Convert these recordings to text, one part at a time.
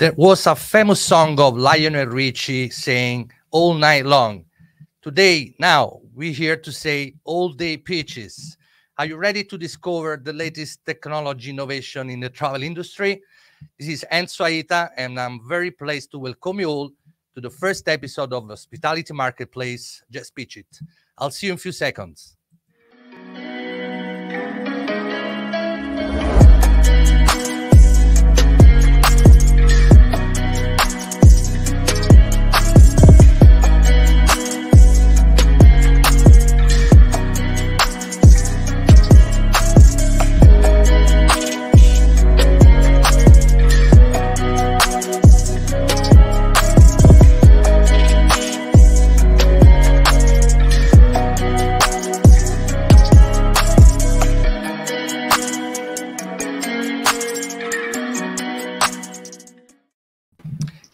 There was a famous song of Lionel Richie saying all night long. Today, now, we're here to say all day pitches. Are you ready to discover the latest technology innovation in the travel industry? This is Enzo Aita, and I'm very pleased to welcome you all to the first episode of Hospitality Marketplace. Just pitch it. I'll see you in a few seconds.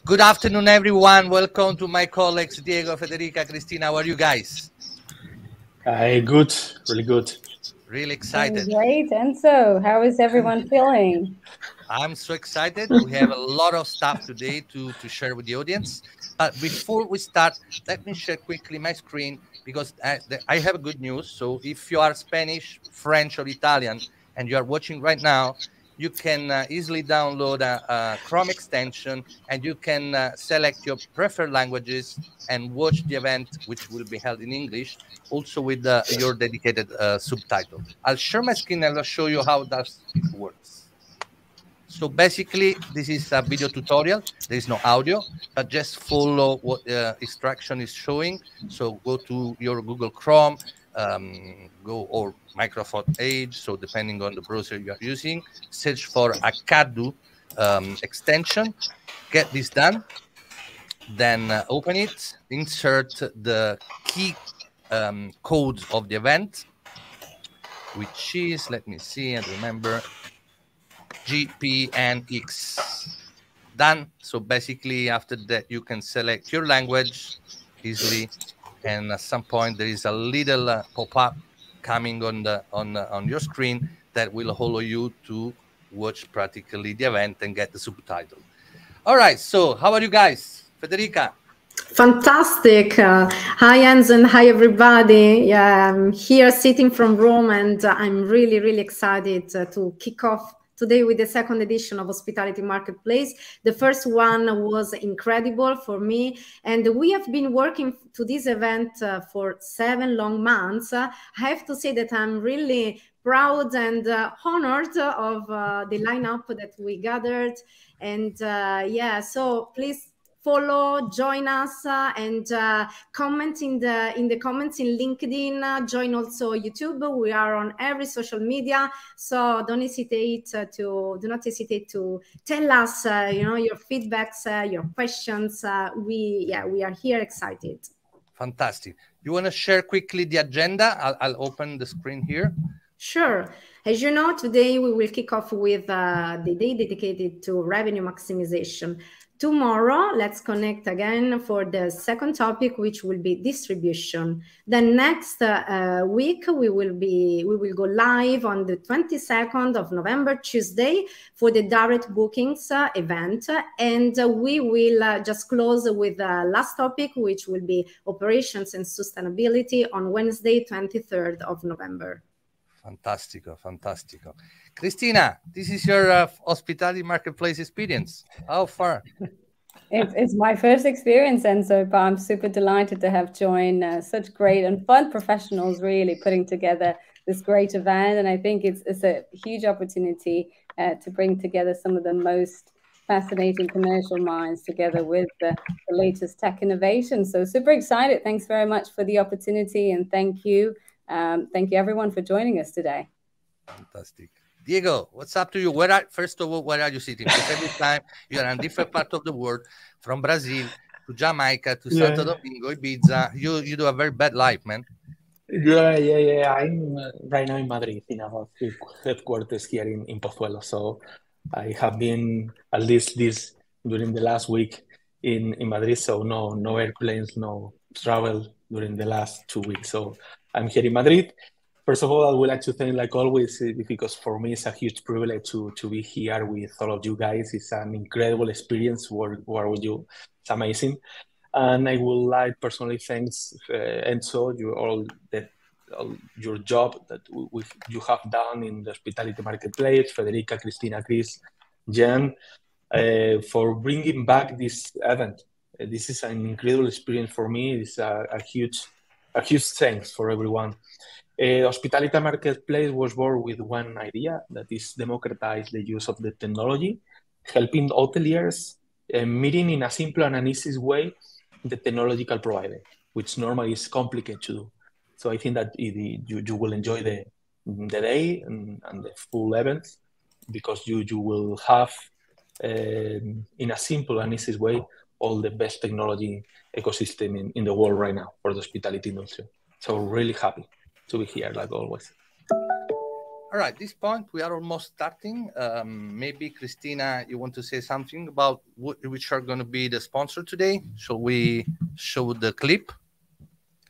Good afternoon, everyone. Welcome to my colleagues, Diego, Federica, Cristina. How are you guys? Hi, good, really good. Really excited. Great, And so, How is everyone feeling? I'm so excited. We have a lot of stuff today to, to share with the audience. But before we start, let me share quickly my screen because I, I have good news. So if you are Spanish, French, or Italian, and you are watching right now, you can uh, easily download a, a, Chrome extension and you can uh, select your preferred languages and watch the event, which will be held in English, also with uh, your dedicated uh, subtitle. I'll share my screen and I'll show you how that works. So basically, this is a video tutorial. There is no audio, but just follow what uh, instruction is showing. So go to your Google Chrome, um, go or Microsoft Edge. So depending on the browser you are using, search for a Kadu um, extension. Get this done. Then uh, open it. Insert the key um, code of the event, which is let me see and remember GPNX. Done. So basically, after that, you can select your language easily and at some point there is a little uh, pop-up coming on the on uh, on your screen that will allow you to watch practically the event and get the subtitle. All right, so how are you guys, Federica? Fantastic. Uh, hi, Enzo, and hi, everybody. Yeah, I'm here sitting from Rome, and I'm really, really excited uh, to kick off today with the second edition of Hospitality Marketplace. The first one was incredible for me, and we have been working to this event uh, for seven long months. Uh, I have to say that I'm really proud and uh, honored of uh, the lineup that we gathered. And uh, yeah, so please follow, join us, uh, and uh, comment in the in the comments in LinkedIn. Uh, join also YouTube. We are on every social media, so don't hesitate uh, to do not hesitate to tell us, uh, you know, your feedbacks, uh, your questions. we yeah, we are here excited. Fantastic. You want to share quickly the agenda? I'll, I'll open the screen here. Sure. As you know, today we will kick off with uh, the day dedicated to revenue maximization. Tomorrow, let's connect again for the second topic, which will be distribution. Then next uh, week, we will be we will go live on the 22nd of November, Tuesday, for the direct bookings uh, event, and uh, we will uh, just close with the last topic, which will be operations and sustainability on Wednesday, 23rd of November. Fantastico, fantastico. Cristina, this is your uh, hospitality marketplace experience. How far? It's, it's my first experience, and so I'm super delighted to have joined uh, such great and fun professionals really putting together this great event. And I think it's, it's a huge opportunity uh, to bring together some of the most fascinating commercial minds together with the, the latest tech innovation. So super excited. Thanks very much for the opportunity, and thank you. Um, thank you everyone for joining us today. Fantastic. Diego, what's up to you? Where are first of all, where are you sitting? Because every time you're in a different part of the world, from Brazil to Jamaica to yeah. Santo Domingo, Ibiza, you you do a very bad life, man. Yeah, yeah, yeah. I'm uh, right now in Madrid, in our headquarters here in, in Pozuelo. So I have been at least this during the last week in, in Madrid. So no, no airplanes, no travel during the last two weeks. So I'm here in Madrid First of all, I would like to thank, like always, uh, because for me it's a huge privilege to to be here with all of you guys. It's an incredible experience work, work with you. It's amazing, and I would like personally thanks uh, Enzo, you all that all your job that we, you have done in the hospitality marketplace, Federica, Christina, Chris, Jen, uh, for bringing back this event. This is an incredible experience for me. It's a, a huge, a huge thanks for everyone. Uh, Hospitality Marketplace was born with one idea that is democratize the use of the technology, helping hoteliers uh, meeting in a simple and an easy way the technological provider, which normally is complicated to do. So I think that it, you, you will enjoy the, the day and, and the full event because you, you will have um, in a simple and easy way all the best technology ecosystem in, in the world right now for the hospitality industry. So really happy to be here, like always. All right, this point we are almost starting. Um, maybe Christina, you want to say something about what, which are going to be the sponsor today? Shall we show the clip?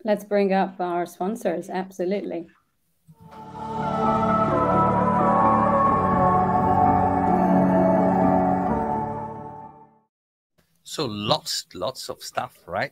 Let's bring up our sponsors. Absolutely. So lots, lots of stuff, right?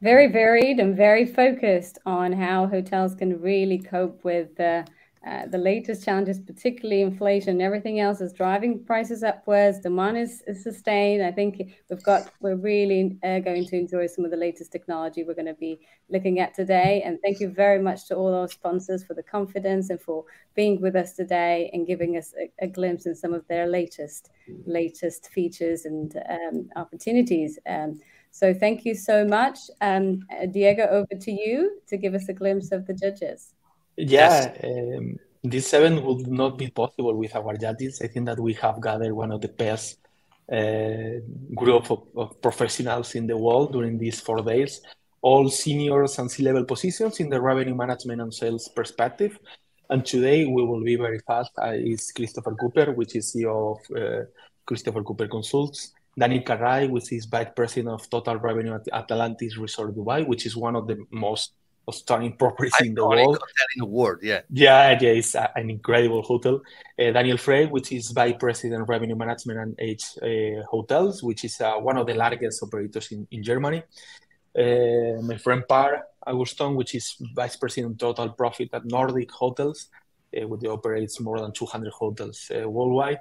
very varied and very focused on how hotels can really cope with uh, uh, the latest challenges, particularly inflation and everything else is driving prices upwards. Demand is, is sustained. I think we've got, we're really uh, going to enjoy some of the latest technology we're going to be looking at today. And thank you very much to all our sponsors for the confidence and for being with us today and giving us a, a glimpse in some of their latest, latest features and um, opportunities. Um, so thank you so much. Um, Diego, over to you to give us a glimpse of the judges. Yeah, um, this event would not be possible with our judges. I think that we have gathered one of the best uh, group of, of, professionals in the world during these four days, all seniors and C-level positions in the revenue management and sales perspective. And today we will be very fast. Uh, is Christopher Cooper, which is CEO of uh, Christopher Cooper Consults. Daniel Karai, which is Vice President of Total Revenue at Atlantis Resort Dubai, which is one of the most stunning properties in the world. In the world, yeah. Yeah, yeah, it's a, an incredible hotel. Uh, Daniel Frey, which is Vice President of Revenue Management and H uh, Hotels, which is uh, one of the largest operators in, in Germany. Uh, my friend Par Auguston, which is Vice President Total Profit at Nordic Hotels, uh, which operates more than 200 hotels uh, worldwide.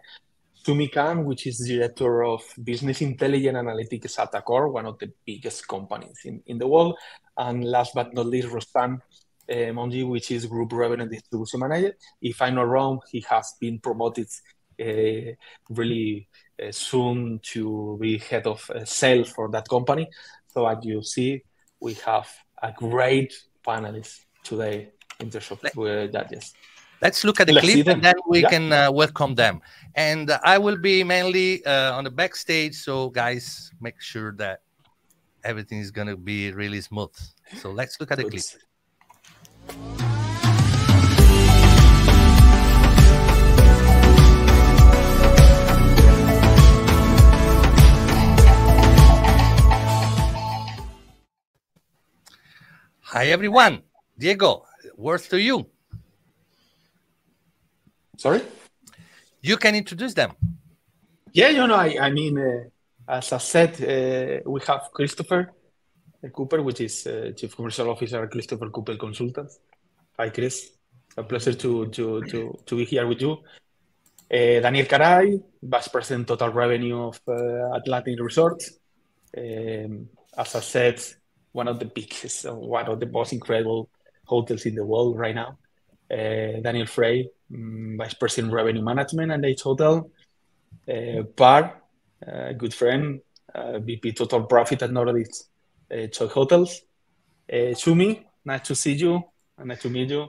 Sumi Khan, which is director of business intelligence analytics at Accor, one of the biggest companies in, in the world. And last but not least, Rostan uh, Monji, which is group revenue distribution manager. If I'm not wrong, he has been promoted uh, really uh, soon to be head of uh, sales for that company. So as you see, we have a great panelist today in terms of uh, judges. Let's look at the Let's clip and then we yeah. can uh, welcome them. And uh, I will be mainly uh, on the backstage. So, guys, make sure that everything is going to be really smooth. So, let's look at the clip. Hi, everyone. Diego, words to you. Sorry? You can introduce them. Yeah, you know, I, I mean, uh, as I said, uh, we have Christopher Cooper, which is uh, Chief Commercial Officer at Christopher Cooper Consultants. Hi, Chris. A pleasure to, to, to, to be here with you. Uh, Daniel Karai, Vice President Total Revenue of uh, Atlantis Resorts. Um, as I said, one of the biggest, one of the most incredible hotels in the world right now. Uh, Daniel Frey, um, Vice President Revenue Management and H Hotel. Uh, Par, uh, good friend, uh, VP Total Profit at Nordic uh, Choice Hotels. Uh, Shumi, nice to see you. Nice to meet you.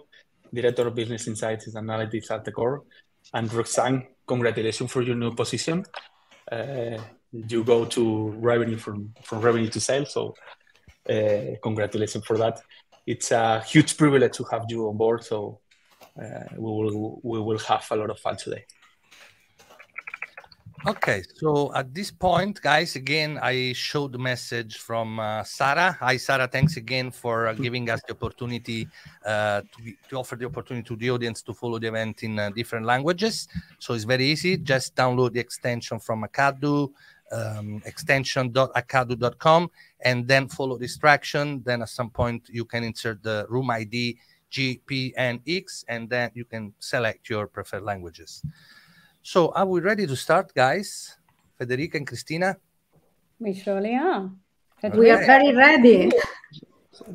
Director of Business Insights and Analytics at Accor. And Roxanne, congratulations for your new position. Uh, you go to revenue from, from revenue to sales. So uh, congratulations for that. It's a huge privilege to have you on board. So uh, we will we will have a lot of fun today. Okay, so at this point, guys, again, I showed the message from uh, Sarah. Hi, Sarah. Thanks again for uh, giving us the opportunity uh, to, to, offer the opportunity to the audience to follow the event in uh, different languages. So it's very easy. Just download the extension from Akkadu, um, extension.akkadu.com, and then follow the instruction. Then at some point, you can insert the room ID GPNX, and then you can select your preferred languages. So are we ready to start, guys? Federica and Christina? We surely are. Okay. We are very ready.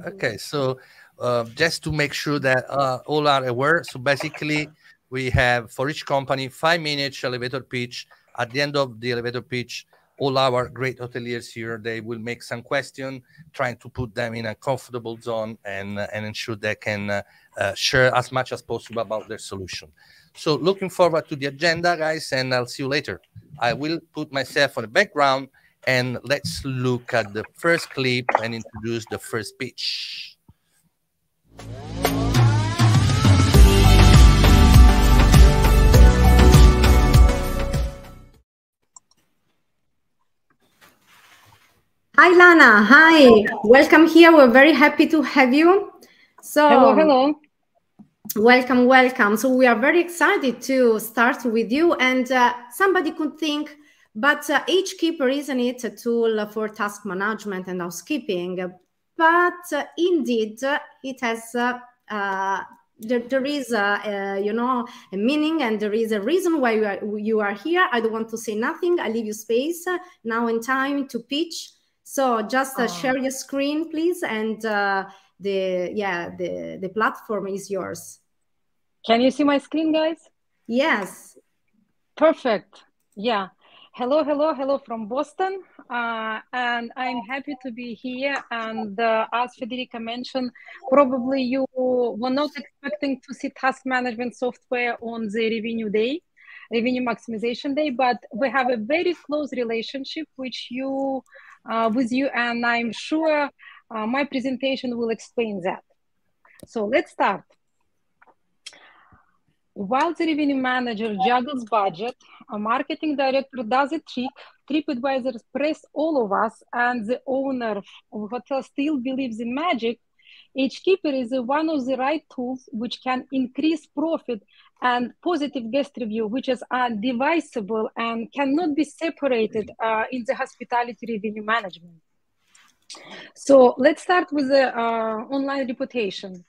Okay, so uh, just to make sure that uh, all are aware, so basically we have for each company five minutes elevator pitch. At the end of the elevator pitch, all our great hoteliers here they will make some question, trying to put them in a comfortable zone and uh, and ensure they can uh, uh, share as much as possible about their solution. So looking forward to the agenda, guys, and I'll see you later. I will put myself on the background and let's look at the first clip and introduce the first pitch. Hi, Lana. Hi. Welcome here. We're very happy to have you. So, hello, hello. Welcome, welcome. So we are very excited to start with you. And uh, somebody could think, but uh, HKeeper isn't it a tool for task management and housekeeping? But uh, indeed, it has. Uh, uh, there, there is a, you know a meaning and there is a reason why you are, you are here i don't want to say nothing i leave you space uh, now and time to pitch so just oh. share your screen please and the yeah the the platform is yours can you see my screen, guys? Yes. Perfect. Yeah. Hello, hello, hello from Boston. Uh, and I'm happy to be here. And uh, as Federica mentioned, probably you were not expecting to see task management software on the revenue day, revenue maximization day, but we have a very close relationship which you, uh, with you, and I'm sure uh, my presentation will explain that. So let's start. While the revenue manager juggles budget, a marketing director does a trick. TripAdvisor press all of us, and the owner of hotel still believes in magic. HKeeper is one of the right tools which can increase profit and positive guest review, which is undivisible and cannot be separated uh, in the hospitality revenue management. So let's start with the uh, online reputation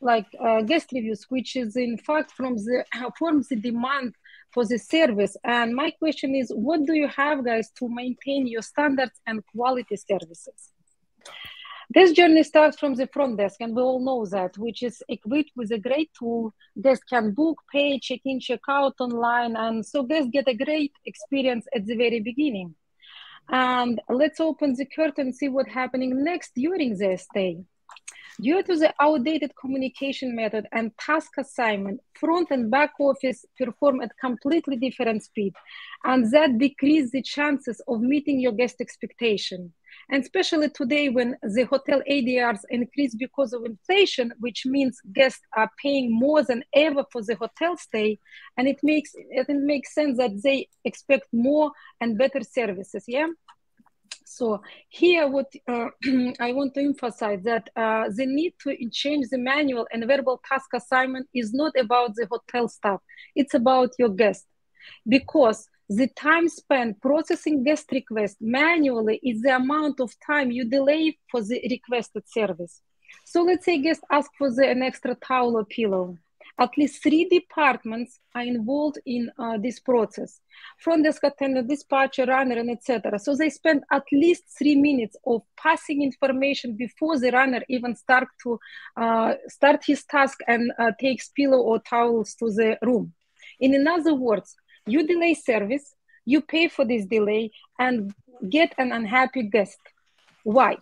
like uh, guest reviews, which is in fact from the forms the demand for the service. And my question is, what do you have, guys, to maintain your standards and quality services? This journey starts from the front desk, and we all know that, which is equipped with a great tool. Guests can book, pay, check in, check out online, and so guests get a great experience at the very beginning. And let's open the curtain and see what's happening next during their stay. Due to the outdated communication method and task assignment, front and back office perform at completely different speed, and that decreases the chances of meeting your guest expectation. And especially today when the hotel ADRs increase because of inflation, which means guests are paying more than ever for the hotel stay, and it makes it makes sense that they expect more and better services. Yeah. So here, what uh, I want to emphasize that uh, the need to change the manual and verbal task assignment is not about the hotel staff. It's about your guest, because the time spent processing guest request manually is the amount of time you delay for the requested service. So let's say guest ask for the, an extra towel or pillow. At least three departments are involved in uh, this process front desk attendant dispatcher runner and etc so they spend at least three minutes of passing information before the runner even start to uh, start his task and uh, takes pillow or towels to the room. In other words you delay service you pay for this delay and get an unhappy guest why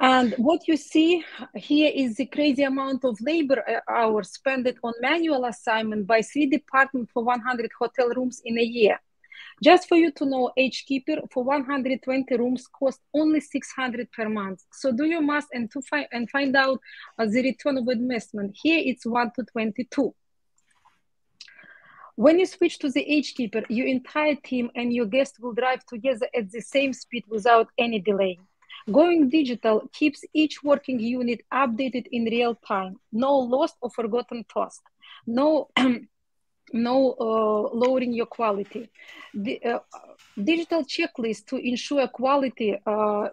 and what you see here is the crazy amount of labor uh, hours spent on manual assignment by three departments for 100 hotel rooms in a year. Just for you to know, HKeeper for 120 rooms cost only 600 per month. So do your math and to find and find out uh, the return of investment. Here it's 1 to 22. When you switch to the HKeeper, your entire team and your guest will drive together at the same speed without any delay. Going digital keeps each working unit updated in real time. No lost or forgotten task. No, no uh, lowering your quality. The uh, digital checklist to ensure quality uh,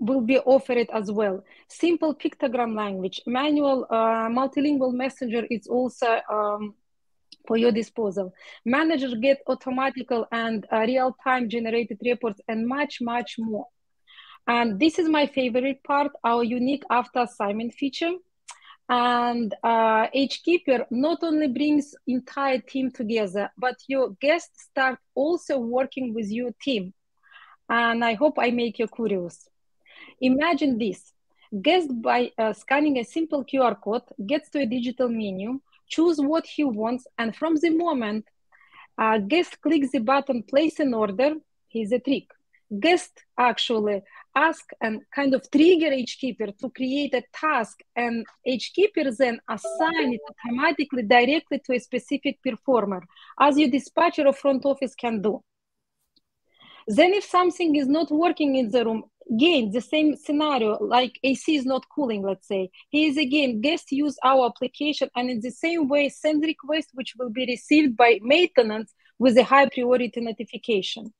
will be offered as well. Simple pictogram language, manual uh, multilingual messenger is also um, for your disposal. Managers get automatical and uh, real-time generated reports and much, much more. And this is my favorite part, our unique after assignment feature. And uh, HKeeper not only brings entire team together, but your guests start also working with your team. And I hope I make you curious. Imagine this. Guest by uh, scanning a simple QR code gets to a digital menu, choose what he wants, and from the moment uh, guest clicks the button place an order, here's a trick. Guest actually ask and kind of trigger HKeeper to create a task and HKeeper then assign it automatically directly to a specific performer as your dispatcher or front office can do. Then if something is not working in the room, again, the same scenario, like AC is not cooling, let's say. He is again, guest use our application and in the same way send request which will be received by maintenance with a high priority notification.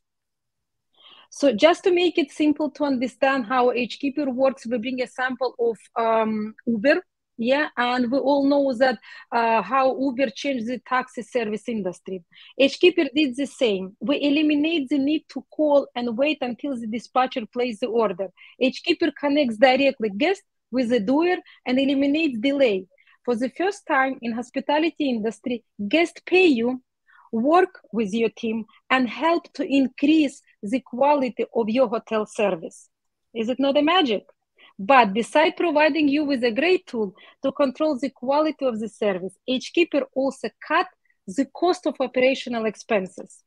So just to make it simple to understand how HKeeper works, we bring a sample of um, Uber yeah and we all know that uh, how uber changed the taxi service industry. Hkeeper did the same. We eliminate the need to call and wait until the dispatcher places the order. Hkeeper connects directly guest with the doer and eliminates delay. For the first time in hospitality industry guests pay you work with your team and help to increase the quality of your hotel service. Is it not a magic but beside providing you with a great tool to control the quality of the service, HKeeper also cut the cost of operational expenses.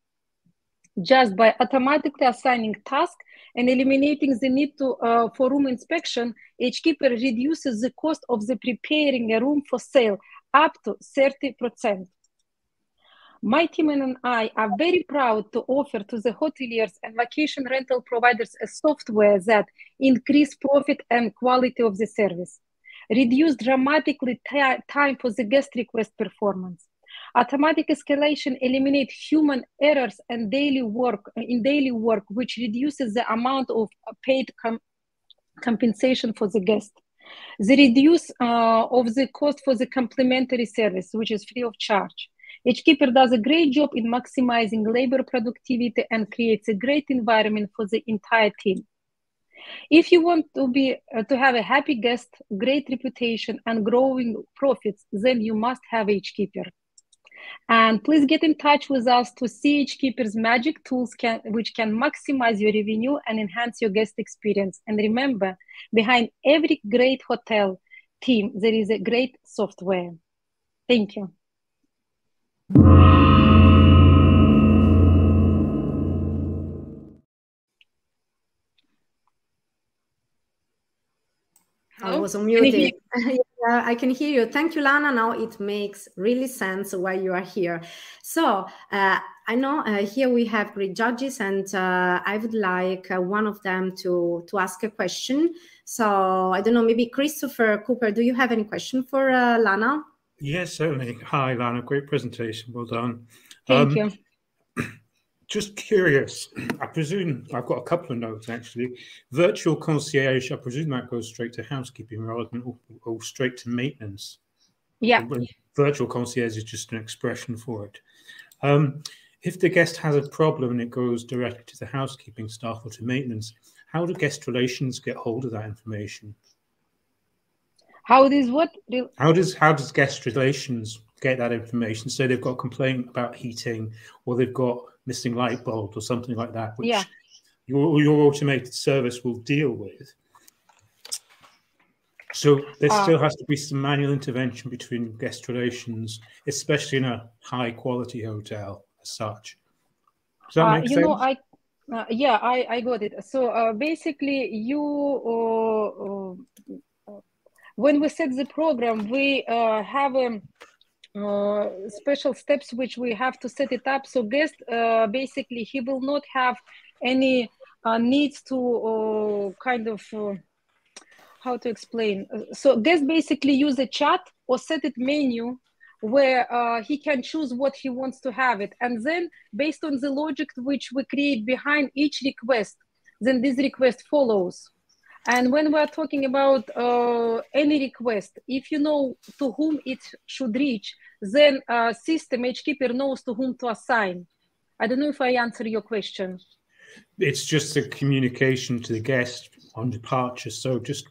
Just by automatically assigning tasks and eliminating the need to, uh, for room inspection, HKeeper reduces the cost of the preparing a room for sale up to 30%. My team and I are very proud to offer to the hoteliers and vacation rental providers a software that increase profit and quality of the service, reduce dramatically time for the guest request performance. Automatic escalation eliminate human errors and daily work in daily work, which reduces the amount of paid com compensation for the guest. The reduce uh, of the cost for the complimentary service, which is free of charge HKeeper does a great job in maximizing labor productivity and creates a great environment for the entire team. If you want to be uh, to have a happy guest, great reputation, and growing profits, then you must have HKeeper. And please get in touch with us to see HKeeper's magic tools can, which can maximize your revenue and enhance your guest experience. And remember, behind every great hotel team, there is a great software. Thank you. I was unmuted. yeah, I can hear you. Thank you, Lana. Now it makes really sense why you are here. So uh, I know uh, here we have great judges, and uh, I would like uh, one of them to to ask a question. So I don't know, maybe Christopher Cooper, do you have any question for uh, Lana? Yes, certainly. Hi, Lana. Great presentation. Well done. Thank um, you. Just curious, I presume I've got a couple of notes actually. Virtual concierge, I presume that goes straight to housekeeping rather than all, straight to maintenance. Yeah. Virtual concierge is just an expression for it. Um, if the guest has a problem and it goes directly to the housekeeping staff or to maintenance, how do guest relations get hold of that information? How does what? do? How does how does guest relations get that information? So they've got a complaint about heating, or they've got missing light bulb, or something like that, which yeah. your, your automated service will deal with. So there uh, still has to be some manual intervention between guest relations, especially in a high quality hotel as such. Does that uh, make you sense? know, I uh, yeah, I, I got it. So uh, basically, you uh, uh, when we set the program, we have a uh, special steps which we have to set it up. So guest uh, basically he will not have any uh, needs to uh, kind of uh, how to explain. So guest basically use a chat or set it menu where uh, he can choose what he wants to have it, and then based on the logic which we create behind each request, then this request follows. And when we're talking about uh, any request, if you know to whom it should reach, then uh, system HKeeper knows to whom to assign. I don't know if I answer your question. It's just a communication to the guest on departure. So just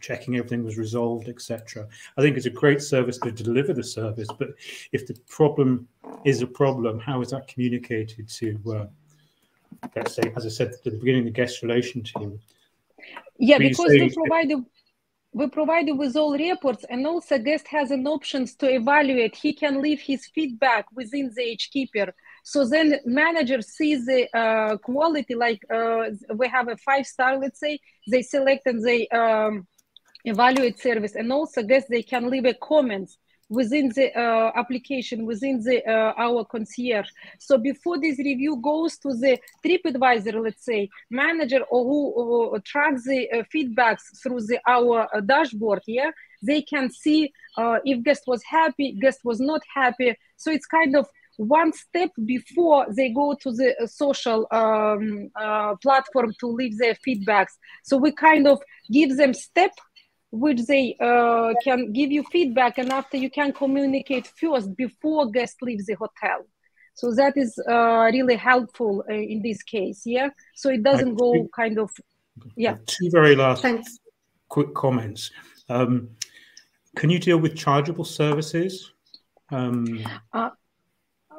checking everything was resolved, etc. I think it's a great service to deliver the service, but if the problem is a problem, how is that communicated to, uh, let's say, as I said at the beginning, the guest relation team? Yeah, because we provide we provide with all reports and also guest has an options to evaluate. He can leave his feedback within the HKeeper. So then manager sees the uh, quality, like uh, we have a five star, let's say, they select and they um, evaluate service and also guess they can leave a comments within the uh, application, within the uh, our concierge. So before this review goes to the TripAdvisor, let's say, manager or who tracks the uh, feedbacks through the our uh, dashboard, yeah, they can see uh, if guest was happy, guest was not happy. So it's kind of one step before they go to the uh, social um, platform to leave their feedbacks. So we kind of give them step which they uh, can give you feedback and after you can communicate first before guest leaves the hotel. So that is uh, really helpful uh, in this case yeah? So it doesn't go kind of yeah. Two very last Thanks. quick comments. Um, can you deal with chargeable services? Um, uh,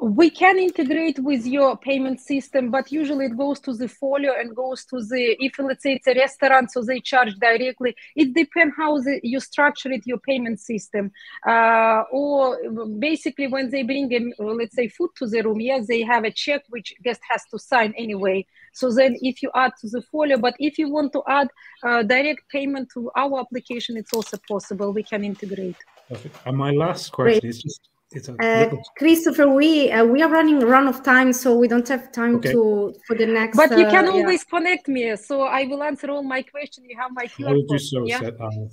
we can integrate with your payment system but usually it goes to the folio and goes to the if let's say it's a restaurant so they charge directly it depends how the, you structure it your payment system uh, or basically when they bring in let's say food to the room yes they have a check which guest has to sign anyway so then if you add to the folio but if you want to add uh, direct payment to our application it's also possible we can integrate Perfect. and my last question Great. is just uh, Christopher, we uh, we are running run of time, so we don't have time okay. to for the next. But you can uh, always yeah. connect me, so I will answer all my questions. You have my QR I will do so. Yeah?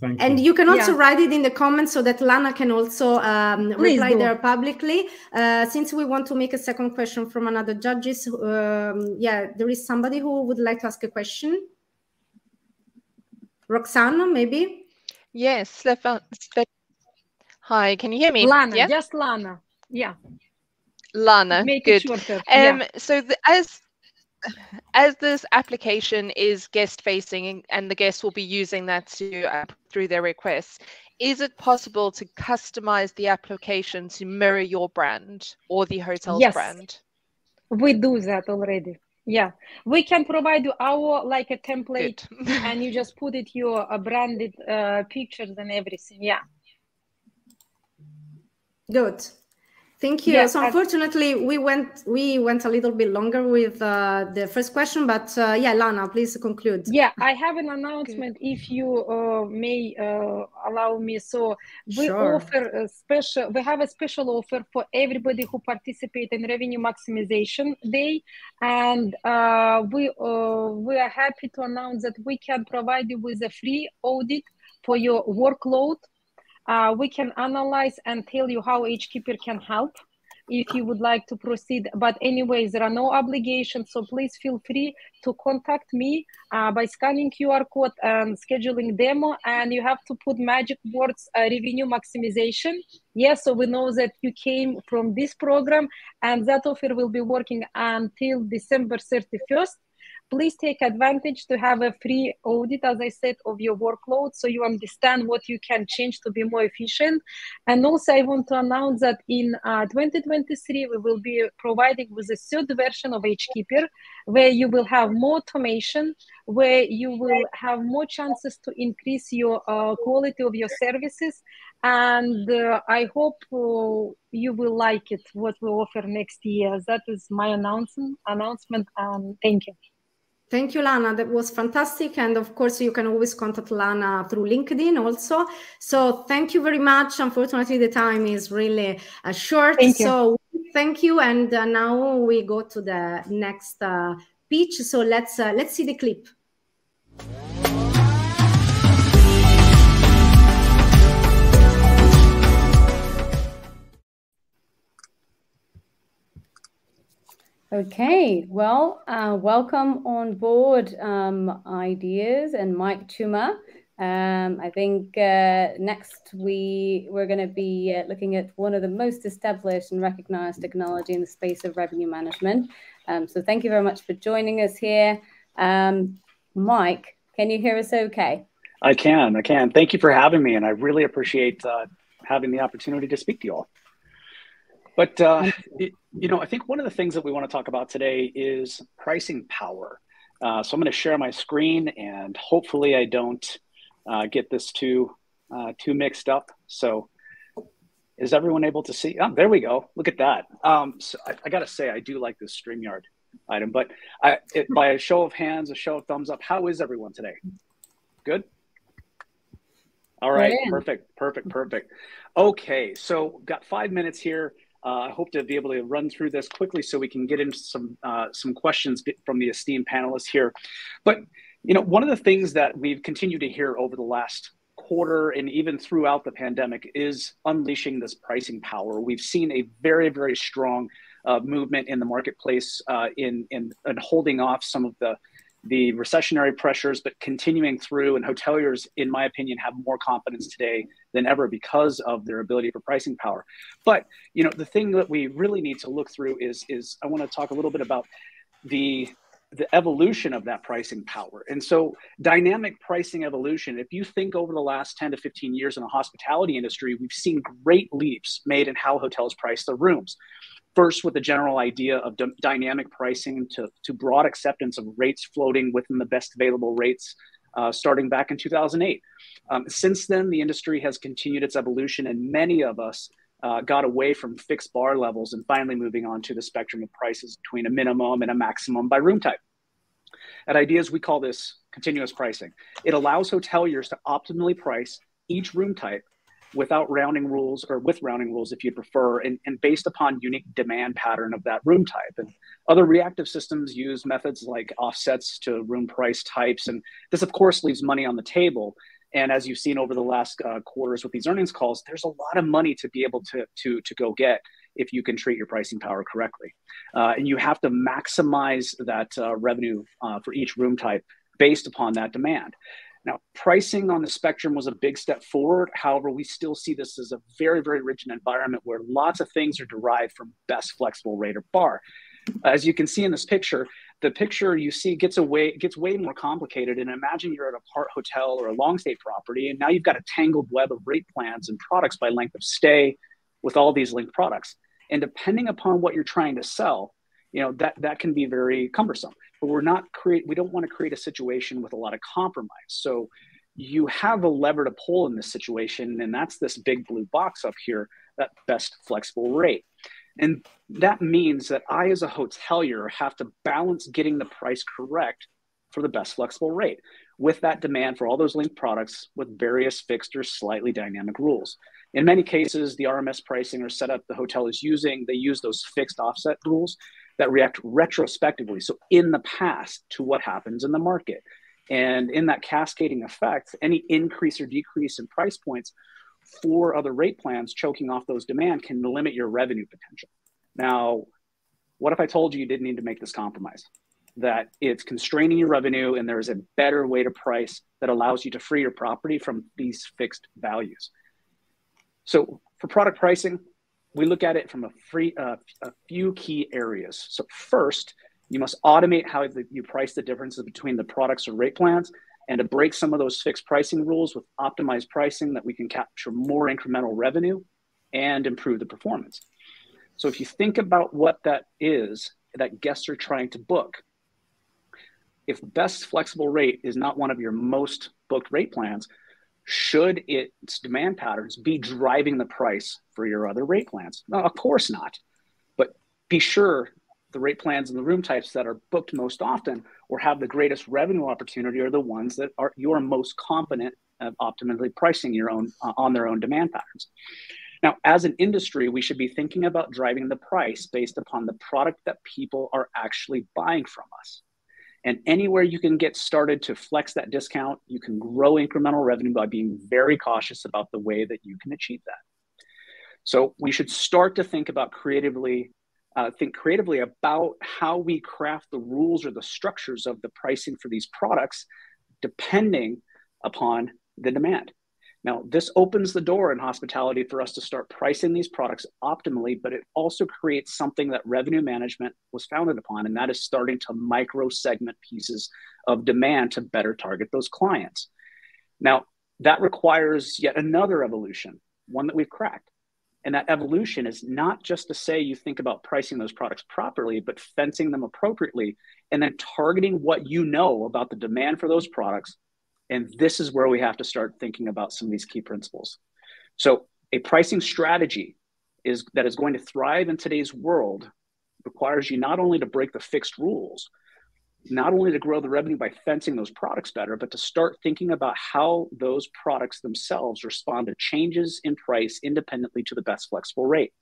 Thank and you. you can also yeah. write it in the comments so that Lana can also um, reply do. there publicly. Uh, since we want to make a second question from another judges, um, yeah, there is somebody who would like to ask a question. Roxana, maybe. Yes, Stefan. Hi, can you hear me? Lana, yeah? just Lana. Yeah. Lana, Make good. Um, yeah. So the, as as this application is guest facing and the guests will be using that to uh, through their requests, is it possible to customize the application to mirror your brand or the hotel's yes. brand? We do that already. Yeah, we can provide you our like a template, and you just put it your uh, branded uh, pictures and everything. Yeah. Good. Thank you. so unfortunately, we went we went a little bit longer with uh, the first question, but uh, yeah, Lana, please conclude. Yeah, I have an announcement if you uh, may uh, allow me. So we sure. offer a special. We have a special offer for everybody who participate in Revenue Maximization Day, and uh, we uh, we are happy to announce that we can provide you with a free audit for your workload uh, we can analyze and tell you how HKeeper can help if you would like to proceed. But anyways, there are no obligations, so please feel free to contact me uh, by scanning QR code and scheduling demo. And you have to put magic words uh, revenue maximization. Yes, so we know that you came from this program, and that offer will be working until December 31st please take advantage to have a free audit, as I said, of your workload so you understand what you can change to be more efficient. And also, I want to announce that in uh, 2023, we will be providing with a third version of HKeeper, where you will have more automation, where you will have more chances to increase your uh, quality of your services. And uh, I hope uh, you will like it, what we offer next year. That is my announcement. announcement and thank you. Thank you, Lana. That was fantastic. And of course, you can always contact Lana through LinkedIn also. So thank you very much. Unfortunately, the time is really uh, short. Thank so thank you. And uh, now we go to the next uh, pitch. So let's uh, let's see the clip. Okay, well, uh, welcome on board um, Ideas and Mike Chuma. Um, I think uh, next we we're going to be uh, looking at one of the most established and recognized technology in the space of revenue management. Um, so thank you very much for joining us here, um, Mike. Can you hear us? Okay. I can. I can. Thank you for having me, and I really appreciate uh, having the opportunity to speak to you all. But uh, it, you know, I think one of the things that we want to talk about today is pricing power. Uh, so I'm going to share my screen, and hopefully, I don't uh, get this too uh, too mixed up. So, is everyone able to see? Oh, there we go. Look at that. Um, so I, I got to say, I do like this Streamyard item. But I, it, by a show of hands, a show of thumbs up, how is everyone today? Good. All right, perfect, perfect, perfect. Okay, so got five minutes here. Uh, I hope to be able to run through this quickly so we can get into some uh, some questions from the esteemed panelists here. But you know, one of the things that we've continued to hear over the last quarter and even throughout the pandemic is unleashing this pricing power. We've seen a very very strong uh, movement in the marketplace uh, in, in in holding off some of the the recessionary pressures, but continuing through. And hoteliers, in my opinion, have more confidence today than ever because of their ability for pricing power. But you know, the thing that we really need to look through is is I want to talk a little bit about the the evolution of that pricing power. And so dynamic pricing evolution, if you think over the last 10 to 15 years in the hospitality industry, we've seen great leaps made in how hotels price their rooms first with the general idea of d- dynamic pricing to, to broad acceptance of rates floating within the best available rates uh, starting back in 2008. Um, since then, the industry has continued its evolution, and many of us uh, got away from fixed bar levels and finally moving on to the spectrum of prices between a minimum and a maximum by room type. At Ideas, we call this continuous pricing. It allows hoteliers to optimally price each room type without rounding rules or with rounding rules if you prefer and, and based upon unique demand pattern of that room type. And other reactive systems use methods like offsets to room price types and this of course leaves money on the table. And as you've seen over the last uh, quarters with these earnings calls there's a lot of money to be able to to to go get if you can treat your pricing power correctly. Uh, and you have to maximize that uh, revenue uh, for each room type based upon that demand now, pricing on the spectrum was a big step forward. However, we still see this as a very, very rigid environment where lots of things are derived from best flexible rate or bar. As you can see in this picture, the picture you see gets away gets way more complicated. And imagine you're at a part hotel or a long stay property, and now you've got a tangled web of rate plans and products by length of stay with all these linked products. And depending upon what you're trying to sell, you know that that can be very cumbersome but we're not create we don't want to create a situation with a lot of compromise. So you have a lever to pull in this situation and that's this big blue box up here that best flexible rate. And that means that i as a hotelier have to balance getting the price correct for the best flexible rate with that demand for all those linked products with various fixed or slightly dynamic rules. In many cases the rms pricing or setup the hotel is using they use those fixed offset rules that react retrospectively, so in the past, to what happens in the market. And in that cascading effect, any increase or decrease in price points for other rate plans choking off those demand can limit your revenue potential. Now, what if I told you you didn't need to make this compromise? That it's constraining your revenue and there's a better way to price that allows you to free your property from these fixed values. So, for product pricing, we look at it from a free uh, a few key areas. So first, you must automate how you price the differences between the products or rate plans, and to break some of those fixed pricing rules with optimized pricing that we can capture more incremental revenue and improve the performance. So if you think about what that is that guests are trying to book, if best flexible rate is not one of your most booked rate plans, should its demand patterns be driving the price for your other rate plans? No, of course not. But be sure the rate plans and the room types that are booked most often or have the greatest revenue opportunity are the ones that are you are most confident of optimally pricing your own uh, on their own demand patterns. Now, as an industry, we should be thinking about driving the price based upon the product that people are actually buying from us. And anywhere you can get started to flex that discount, you can grow incremental revenue by being very cautious about the way that you can achieve that. So we should start to think about creatively, uh, think creatively about how we craft the rules or the structures of the pricing for these products, depending upon the demand. Now, this opens the door in hospitality for us to start pricing these products optimally, but it also creates something that revenue management was founded upon, and that is starting to micro segment pieces of demand to better target those clients. Now, that requires yet another evolution, one that we've cracked. And that evolution is not just to say you think about pricing those products properly, but fencing them appropriately and then targeting what you know about the demand for those products and this is where we have to start thinking about some of these key principles. So, a pricing strategy is that is going to thrive in today's world requires you not only to break the fixed rules, not only to grow the revenue by fencing those products better, but to start thinking about how those products themselves respond to changes in price independently to the best flexible rate.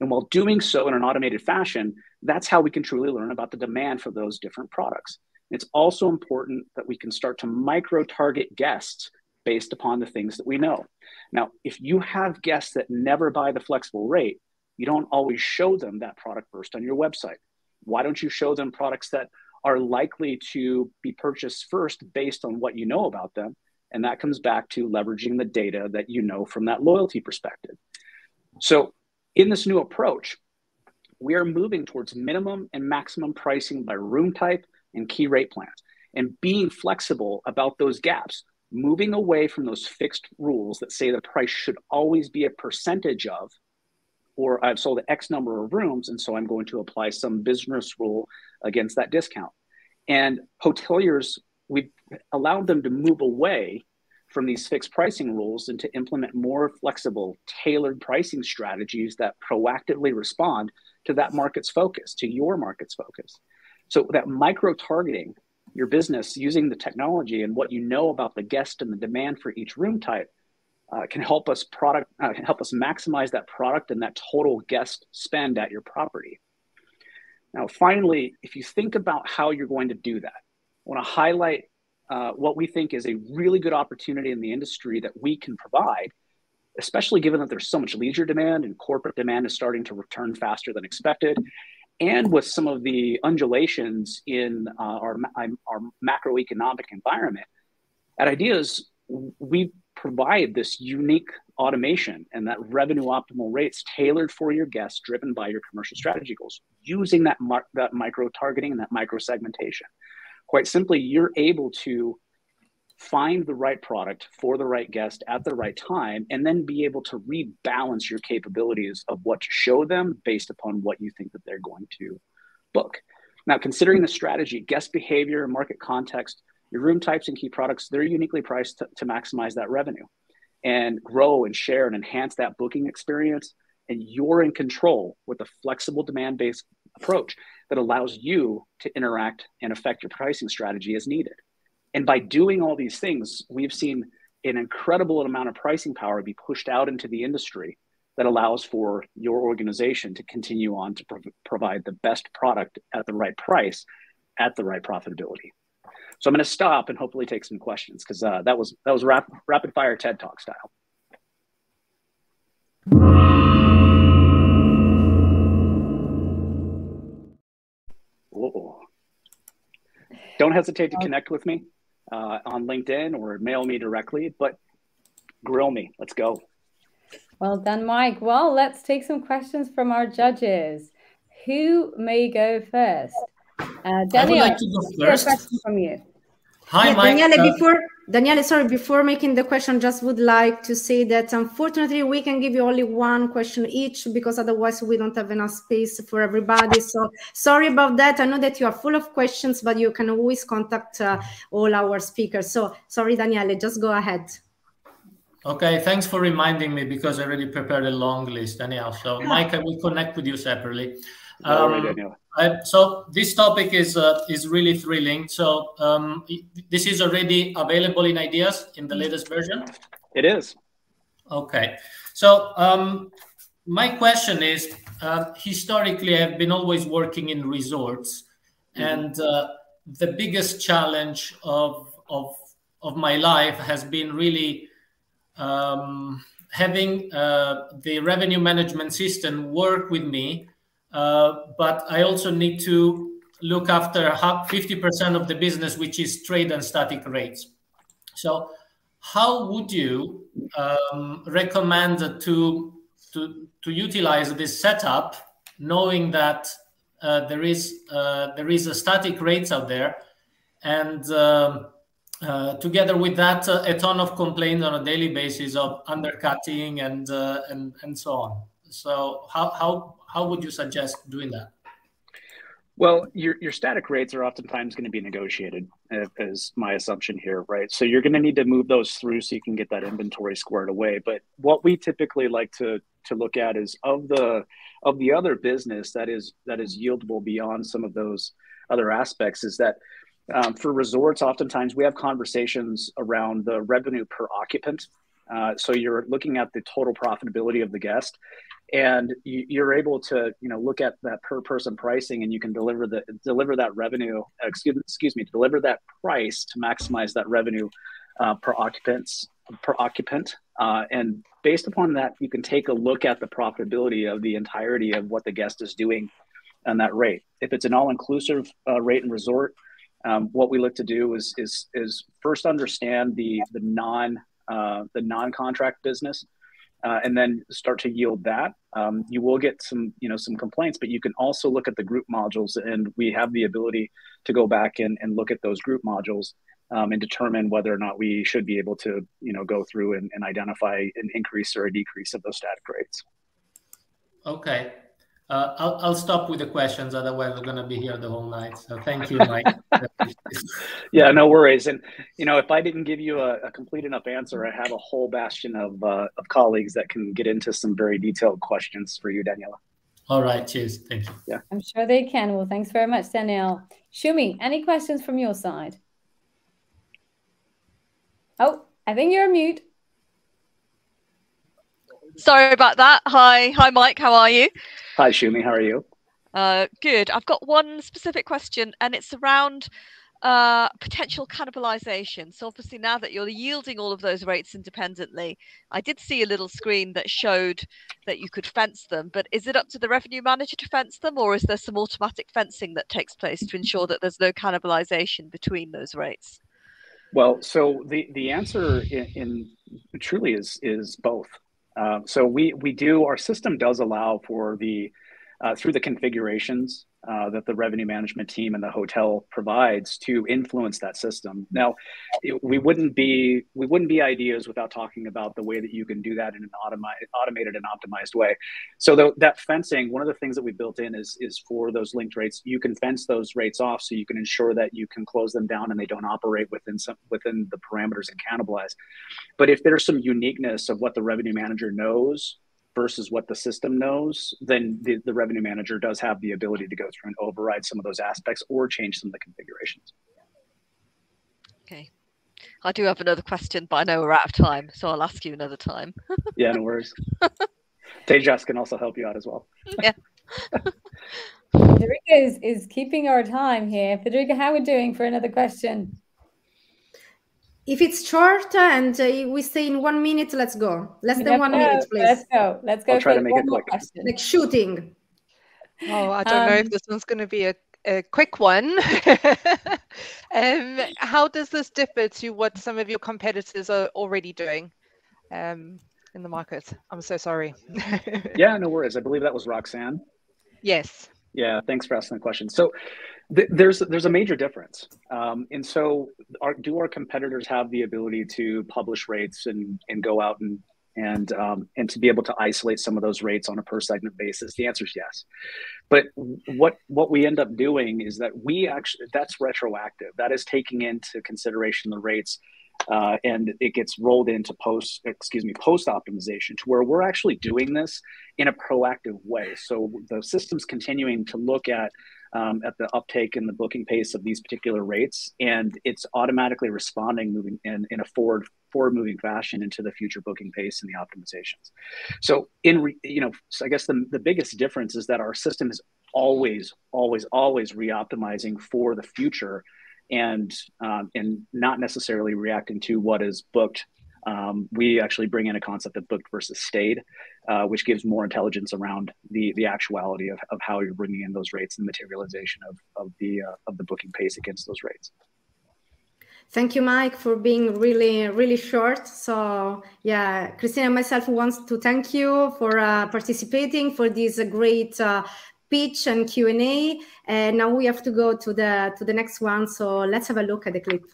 And while doing so in an automated fashion, that's how we can truly learn about the demand for those different products. It's also important that we can start to micro target guests based upon the things that we know. Now, if you have guests that never buy the flexible rate, you don't always show them that product first on your website. Why don't you show them products that are likely to be purchased first based on what you know about them? And that comes back to leveraging the data that you know from that loyalty perspective. So, in this new approach, we are moving towards minimum and maximum pricing by room type and key rate plans and being flexible about those gaps, moving away from those fixed rules that say the price should always be a percentage of, or I've sold X number of rooms, and so I'm going to apply some business rule against that discount. And hoteliers, we've allowed them to move away from these fixed pricing rules and to implement more flexible, tailored pricing strategies that proactively respond to that market's focus, to your market's focus. So that micro targeting your business using the technology and what you know about the guest and the demand for each room type uh, can help us product uh, can help us maximize that product and that total guest spend at your property. Now, finally, if you think about how you're going to do that, I want to highlight uh, what we think is a really good opportunity in the industry that we can provide, especially given that there's so much leisure demand and corporate demand is starting to return faster than expected and with some of the undulations in uh, our, our macroeconomic environment, at IDeaS, we provide this unique automation and that revenue optimal rates tailored for your guests, driven by your commercial strategy goals, using that, mar- that micro targeting and that micro segmentation. Quite simply, you're able to find the right product for the right guest at the right time, and then be able to rebalance your capabilities of what to show them based upon what you think that they're going to book. Now, considering the strategy, guest behavior, market context, your room types and key products, they're uniquely priced to, to maximize that revenue and grow and share and enhance that booking experience. And you're in control with a flexible demand based approach that allows you to interact and affect your pricing strategy as needed. And by doing all these things, we've seen an incredible amount of pricing power be pushed out into the industry that allows for your organization to continue on to pro- provide the best product at the right price at the right profitability. So I'm going to stop and hopefully take some questions because uh, that was that was rap- rapid fire TED Talk style. Whoa. Don't hesitate to connect with me uh, on LinkedIn or mail me directly, but grill me. Let's go. Well done, Mike. Well, let's take some questions from our judges. Who may go first? Uh, Daniel, like to go first. question from you. Hi, yeah, Mike. Daniele, uh, before Daniele, sorry, before making the question, just would like to say that unfortunately we can give you only one question each because otherwise we don't have enough space for everybody. So sorry about that. I know that you are full of questions, but you can always contact uh, all our speakers. So sorry, Daniele, just go ahead. Okay, thanks for reminding me because I already prepared a long list anyhow. So Mike, I will connect with you separately. Um, I, so this topic is uh, is really thrilling. So um, this is already available in IDeaS in the latest version. It is. Okay. So um, my question is, uh, historically, I've been always working in resorts, mm-hmm. and uh, the biggest challenge of of of my life has been really um, having uh, the revenue management system work with me but I also need to look after 50% of the business, which is trade and static rates. So, how would you um, recommend to, to, to utilize this setup, knowing that uh, there is uh, there is a static rates out there, and um, uh, together with that, uh, a ton of complaints on a daily basis of undercutting and uh, and and so on. So how how how would you suggest doing that? Well, your, your static rates are oftentimes going to be negotiated, is my assumption here, right? So you're going to need to move those through so you can get that inventory squared away. But what we typically like to to look at is of the of the other business that is that is yieldable beyond some of those other aspects is that um, for resorts, oftentimes we have conversations around the revenue per occupant. Uh, so you're looking at the total profitability of the guest and you, are able to you know look at that per person pricing and you can deliver the deliver that revenue excuse, excuse me deliver that price to maximize that revenue uh, per occupants per occupant uh, and based upon that you can take a look at the profitability of the entirety of what the guest is doing on that rate if it's an all-inclusive uh, rate and resort um, what we look to do is is is first understand the the non uh, the non-contract business uh, and then start to yield that. Um, you will get some, you know, some complaints, but you can also look at the group modules, and we have the ability to go back and, and look at those group modules um, and determine whether or not we should be able to, you know, go through and, and identify an increase or a decrease of those static rates. Okay. Uh, I'll, I'll stop with the questions, otherwise we're going to be here the whole night. So thank you, Mike. yeah, no worries. And you know, if I didn't give you a, a complete enough answer, I have a whole bastion of uh, of colleagues that can get into some very detailed questions for you, Daniela. All right, cheers. Thank you. Yeah, I'm sure they can. Well, thanks very much, Danielle. Shumi, any questions from your side? Oh, I think you're mute. Sorry about that. Hi, hi, Mike. How are you? Hi, Shumi. How are you? Uh, good. I've got one specific question, and it's around uh, potential cannibalization. So obviously, now that you're yielding all of those rates independently, I did see a little screen that showed that you could fence them. But is it up to the revenue manager to fence them, or is there some automatic fencing that takes place to ensure that there's no cannibalization between those rates? Well, so the the answer in, in truly is is both. Uh, so we we do our system does allow for the uh, through the configurations uh, that the revenue management team and the hotel provides to influence that system. Now, it, we wouldn't be we wouldn't be IDeaS without talking about the way that you can do that in an automated, automated and optimized way. So the, that fencing, one of the things that we built in is is for those linked rates, you can fence those rates off so you can ensure that you can close them down and they don't operate within some within the parameters and cannibalize. But if there's some uniqueness of what the revenue manager knows versus what the system knows, then the, the revenue manager does have the ability to go through and override some of those aspects or change some of the configurations. Okay. I do have another question, but I know we're out of time, so I'll ask you another time. yeah, no worries. Tejas can also help you out as well. Yeah. Federica is, is keeping our time here. Federica, how are we doing for another question? If it's short and uh, we stay in one minute, let's go. Less than one minute, please. Let's go. Let's go. I'll try to make it quick. Question. Like shooting. Oh, I don't um, know if um, this one's going to be a, a quick one. um, how does this differ to what some of your competitors are already doing um, in the market? I'm so sorry. yeah, no worries. I believe that was Roxanne. Yes. Yeah, thanks for asking the question. So th- there's there's a major difference, um, and so our, do our competitors have the ability to publish rates and and go out and and um, and to be able to isolate some of those rates on a per segment basis? The answer is yes. But what what we end up doing is that we actually that's retroactive. That is taking into consideration the rates uh, and it gets rolled into post excuse me post optimization to where we're actually doing this in a proactive way so the system's continuing to look at um, at the uptake and the booking pace of these particular rates and it's automatically responding moving in, in a forward forward moving fashion into the future booking pace and the optimizations so in re, you know so i guess the, the biggest difference is that our system is always always always re-optimizing for the future and um, and not necessarily reacting to what is booked. Um, we actually bring in a concept of booked versus stayed, uh, which gives more intelligence around the the actuality of, of how you're bringing in those rates and materialization of, of the uh, of the booking pace against those rates. Thank you, Mike, for being really, really short. So, yeah, Christina and myself wants to thank you for uh, participating for this great uh, pitch and Q&A. And now we have to go to the, to the next one. So let's have a look at the clip.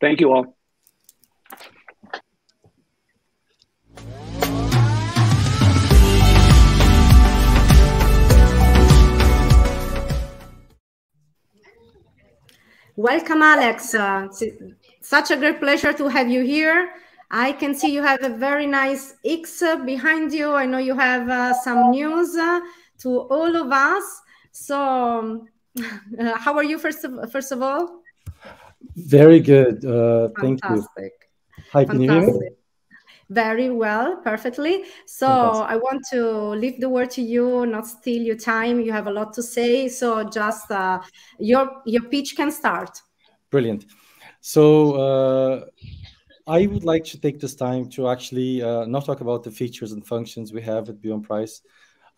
Thank you all. Welcome, Alex. Uh, such a great pleasure to have you here. I can see you have a very nice X behind you. I know you have uh, some news. Uh, to all of us. So, uh, how are you first of first of all? Very good. Uh, thank you. Hi, can you hear me? Very well, perfectly. So Fantastic. I want to leave the word to you, not steal your time. You have a lot to say, so just uh, your your pitch can start. Brilliant. So uh, I would like to take this time to actually uh, not talk about the features and functions we have at Beyond Price,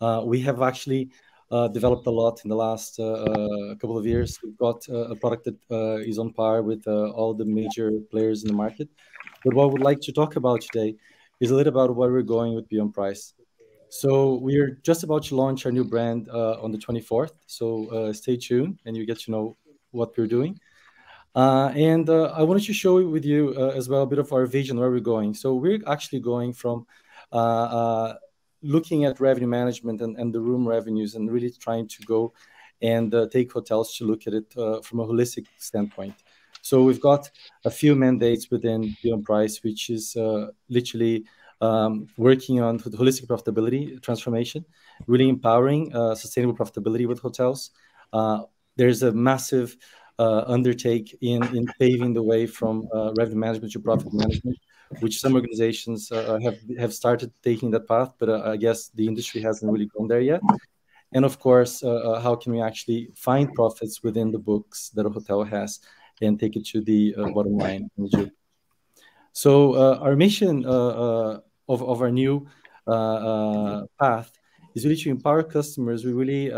uh, we have actually uh, developed a lot in the last uh, couple of years. We've got a product that is on par with all the major players in the market. But what I would like to talk about today is a little about where we're going with Beyond Price. So we're just about to launch our new brand uh, on the 24th. So uh, stay tuned, and you get to know what we're doing. Uh, and I wanted to show with you as well a bit of our vision where we're going. So we're actually going from looking at revenue management and, and the room revenues and really trying to go and uh, take hotels to look at it uh, from a holistic standpoint. So we've got a few mandates within Beyond Price, which is uh, literally um, working on holistic profitability transformation, really empowering uh, sustainable profitability with hotels. Uh, there's a massive uh, undertake in, in paving the way from revenue management to profit management which some organizations uh, have have started taking that path, but uh, I guess the industry hasn't really gone there yet. And of course, uh, uh how can we actually find profits within the books that a hotel has and take it to the uh, bottom line? So uh, our mission uh, uh, of, of our new uh, path is really to empower customers with really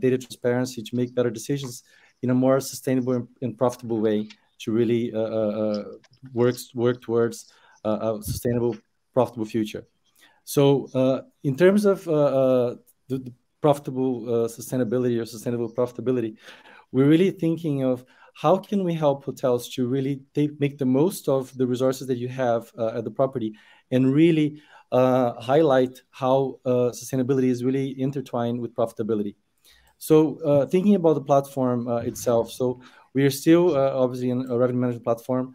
data transparency to make better decisions in a more sustainable and profitable way to really work work towards a sustainable, profitable future. So, uh, in terms of uh, uh, the, the, profitable sustainability or sustainable profitability, we're really thinking of how can we help hotels to really take, make the most of the resources that you have uh, at the property and really uh, highlight how uh, sustainability is really intertwined with profitability so thinking about the platform itself so we are still obviously in a revenue management platform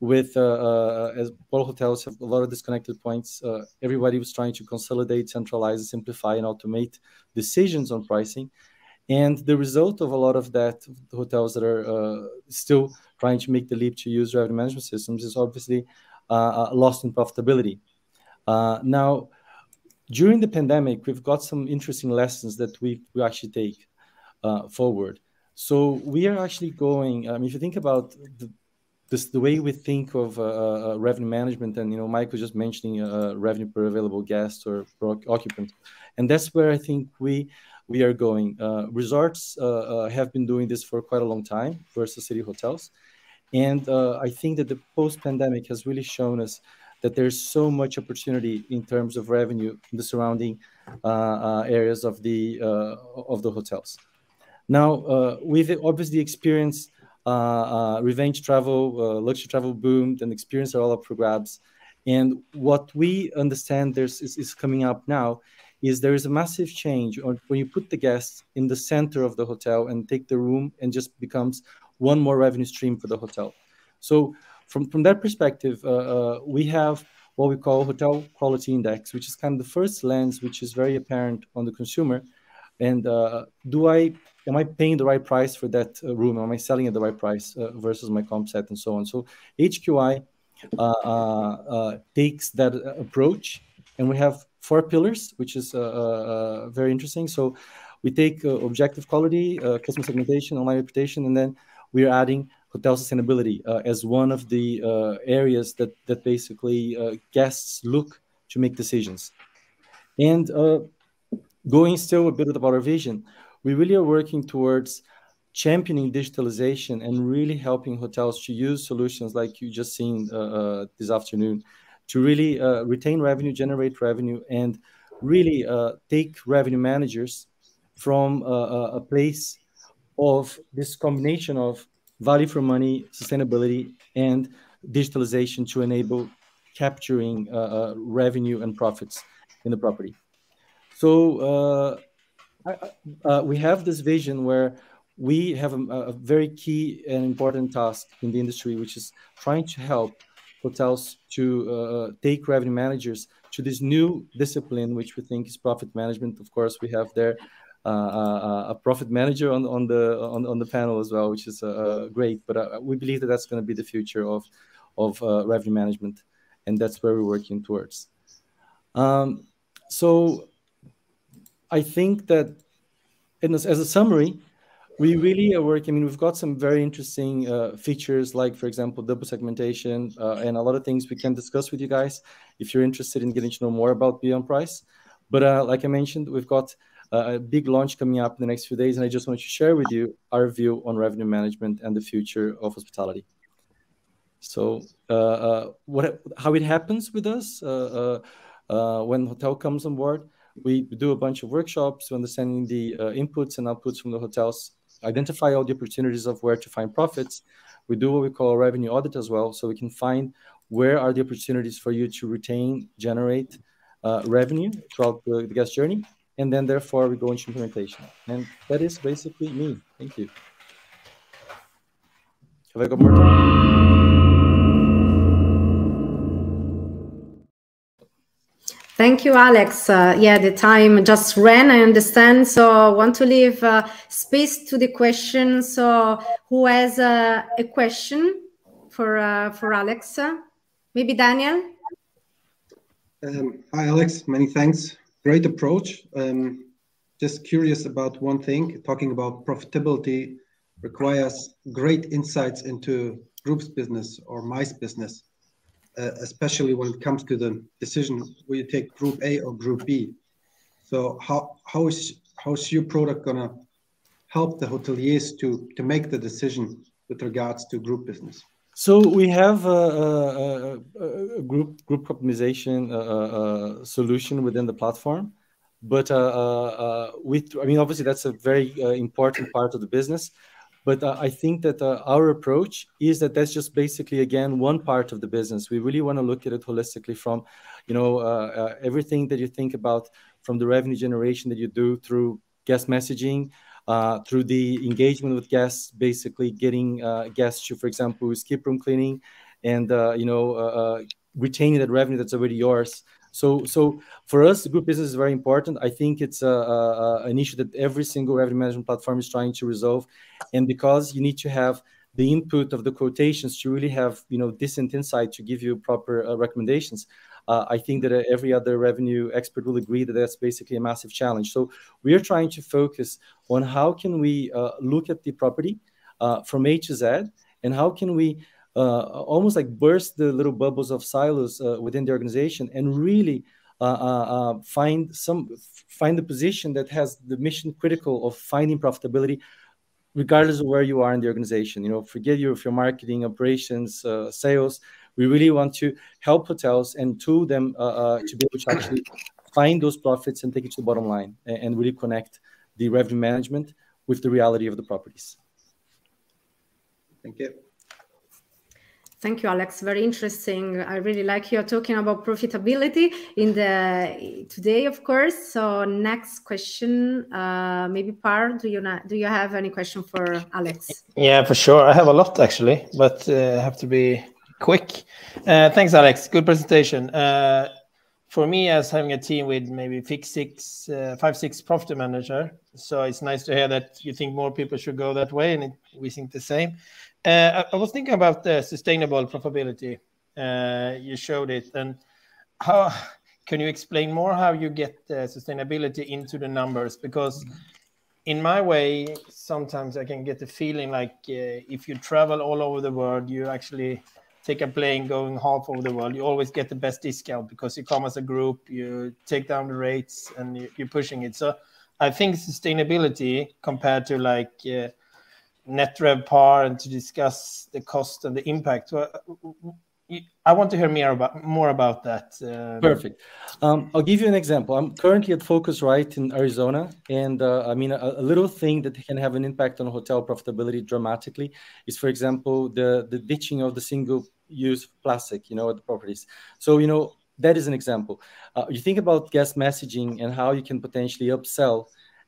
with uh, uh, as all hotels have a lot of disconnected points. Uh, everybody was trying to consolidate, centralize, simplify, and automate decisions on pricing. And the result of a lot of that, hotels that are uh, still trying to make the leap to use revenue management systems, is obviously uh, uh, lost in profitability. now, during the pandemic, we've got some interesting lessons that we, we actually take forward. So we are actually going. I mean, if you think about the, this the way we think of uh, uh, revenue management and you know mike was just mentioning uh, revenue per available guest or per occupant and that's where i think we we are going uh, resorts uh, uh, have been doing this for quite a long time versus city hotels and i think that the post-pandemic has really shown us that there's so much opportunity in terms of revenue in the surrounding areas of the of the hotels now we've obviously experienced uh, uh, revenge travel, uh, luxury travel boomed, and experience are all up for grabs. And what we understand there's is, is coming up now is there is a massive change when you put the guests in the center of the hotel and take the room and just becomes one more revenue stream for the hotel. So from from that perspective, uh, uh, we have what we call hotel quality index, which is kind of the first lens which is very apparent on the consumer. And uh, do I am I paying the right price for that room? Am I selling at the right price versus my comp set and so on? So HQI takes that approach, and we have four pillars, which is very interesting. So we take objective quality, customer segmentation, online reputation, and then we are adding hotel sustainability uh, as one of the uh, areas that that basically uh, guests look to make decisions. And going still a bit about our vision, we really are working towards championing digitalization and really helping hotels to use solutions like you just seen uh, uh, this afternoon to really uh, retain revenue, generate revenue, and really take revenue managers from a place of this combination of value for money, sustainability, and digitalization to enable capturing uh, uh, revenue and profits in the property. So uh, uh, we have this vision where we have a, a, very key and important task in the industry, which is trying to help hotels to uh, take revenue managers to this new discipline, which we think is profit management. Of course, we have there uh, uh, a profit manager on, on the on, on the panel as well, which is uh, great. But we believe that that's going to be the future of of revenue management, and that's where we're working towards. Um, so I think that, as, as a summary, we really are working. I mean, we've got some very interesting uh, features, like, for example, double segmentation, uh, and a lot of things we can discuss with you guys if you're interested in getting to know more about Beyond Price. But uh, like I mentioned, we've got a big launch coming up in the next few days, and I just wanted to share with you our view on revenue management and the future of hospitality. So, uh, uh, what how it happens with us uh, when hotel comes on board? We do a bunch of workshops, understanding the inputs and outputs from the hotels, identify all the opportunities of where to find profits. We do what we call a revenue audit as well, so we can find where are the opportunities for you to retain, generate uh, revenue throughout the, the, guest journey, and then therefore we go into implementation. And that is basically me. Thank you. Have I got more time? Thank you, Alex. Uh, yeah, the time just ran, I understand. So I want to leave uh, space to the question. So who has uh, a question for, uh, for Alex? Maybe Daniel? Um, hi, Alex. Many thanks great approach. Um, just curious about one thing, talking about profitability requires great insights into groups business or MICE business, uh, especially when it comes to the decision will you take group A or group B. So how, how is how is your product gonna help the hoteliers to, to make the decision with regards to group business? So we have a, a, a group group optimization uh, solution within the platform, but uh, uh, with I mean obviously that's a very important part of the business. But I think that our approach is that that's just basically again one part of the business. We really want to look at it holistically from, you know, everything that you think about from the revenue generation that you do through guest messaging, uh, through the engagement with guests, basically getting uh, guests to, for example, skip room cleaning, and uh, you know uh, uh, retaining that revenue that's already yours. So, so for us, group business is very important. I think it's an issue that every single revenue management platform is trying to resolve, and because you need to have the input of the quotations to really have you know decent insight to give you proper recommendations uh, I think that uh, every other revenue expert will agree that that's basically a massive challenge. So we are trying to focus on how can we uh, look at the property uh, from A to Z, and how can we uh, almost like burst the little bubbles of silos uh, within the organization and really find some find the position that has the mission critical of finding profitability regardless of where you are in the organization you know forget your if your marketing operations sales we really want to help hotels and tool them uh, uh, to be able to actually find those profits and take it to the bottom line and, and really connect the revenue management with the reality of the properties. Thank you. Thank you, Alex. Very interesting. I really like you talking about profitability in the today, of course. So next question, uh, maybe Par, do you not, do you have any question for Alex? Yeah, for sure. I have a lot actually, but uh, I have to be quick. Uh, thanks, Alex. Good presentation. Uh, for me, as having a team with maybe six, uh, five, six profit manager, so it's nice to hear that you think more people should go that way, and it, we think the same. Uh, I, I, was thinking about the sustainable profitability. Uh, you showed it, and how can you explain more how you get sustainability into the numbers? Because in my way, sometimes I can get the feeling like uh, if you travel all over the world, you actually take a plane going half over the world, you always get the best discount because you come as a group, you take down the rates, and you're pushing it. So I think sustainability compared to like uh, net RevPAR and to discuss the cost and the impact. I want to hear more about more about that. Uh, Perfect. Um, I'll give you an example. I'm currently at Phocuswright in Arizona, and uh, I mean a, a, little thing that can have an impact on hotel profitability dramatically is, for example, the the ditching of the single-use plastic, you know, at the properties. So you know that is an example. Uh, you think about guest messaging and how you can potentially upsell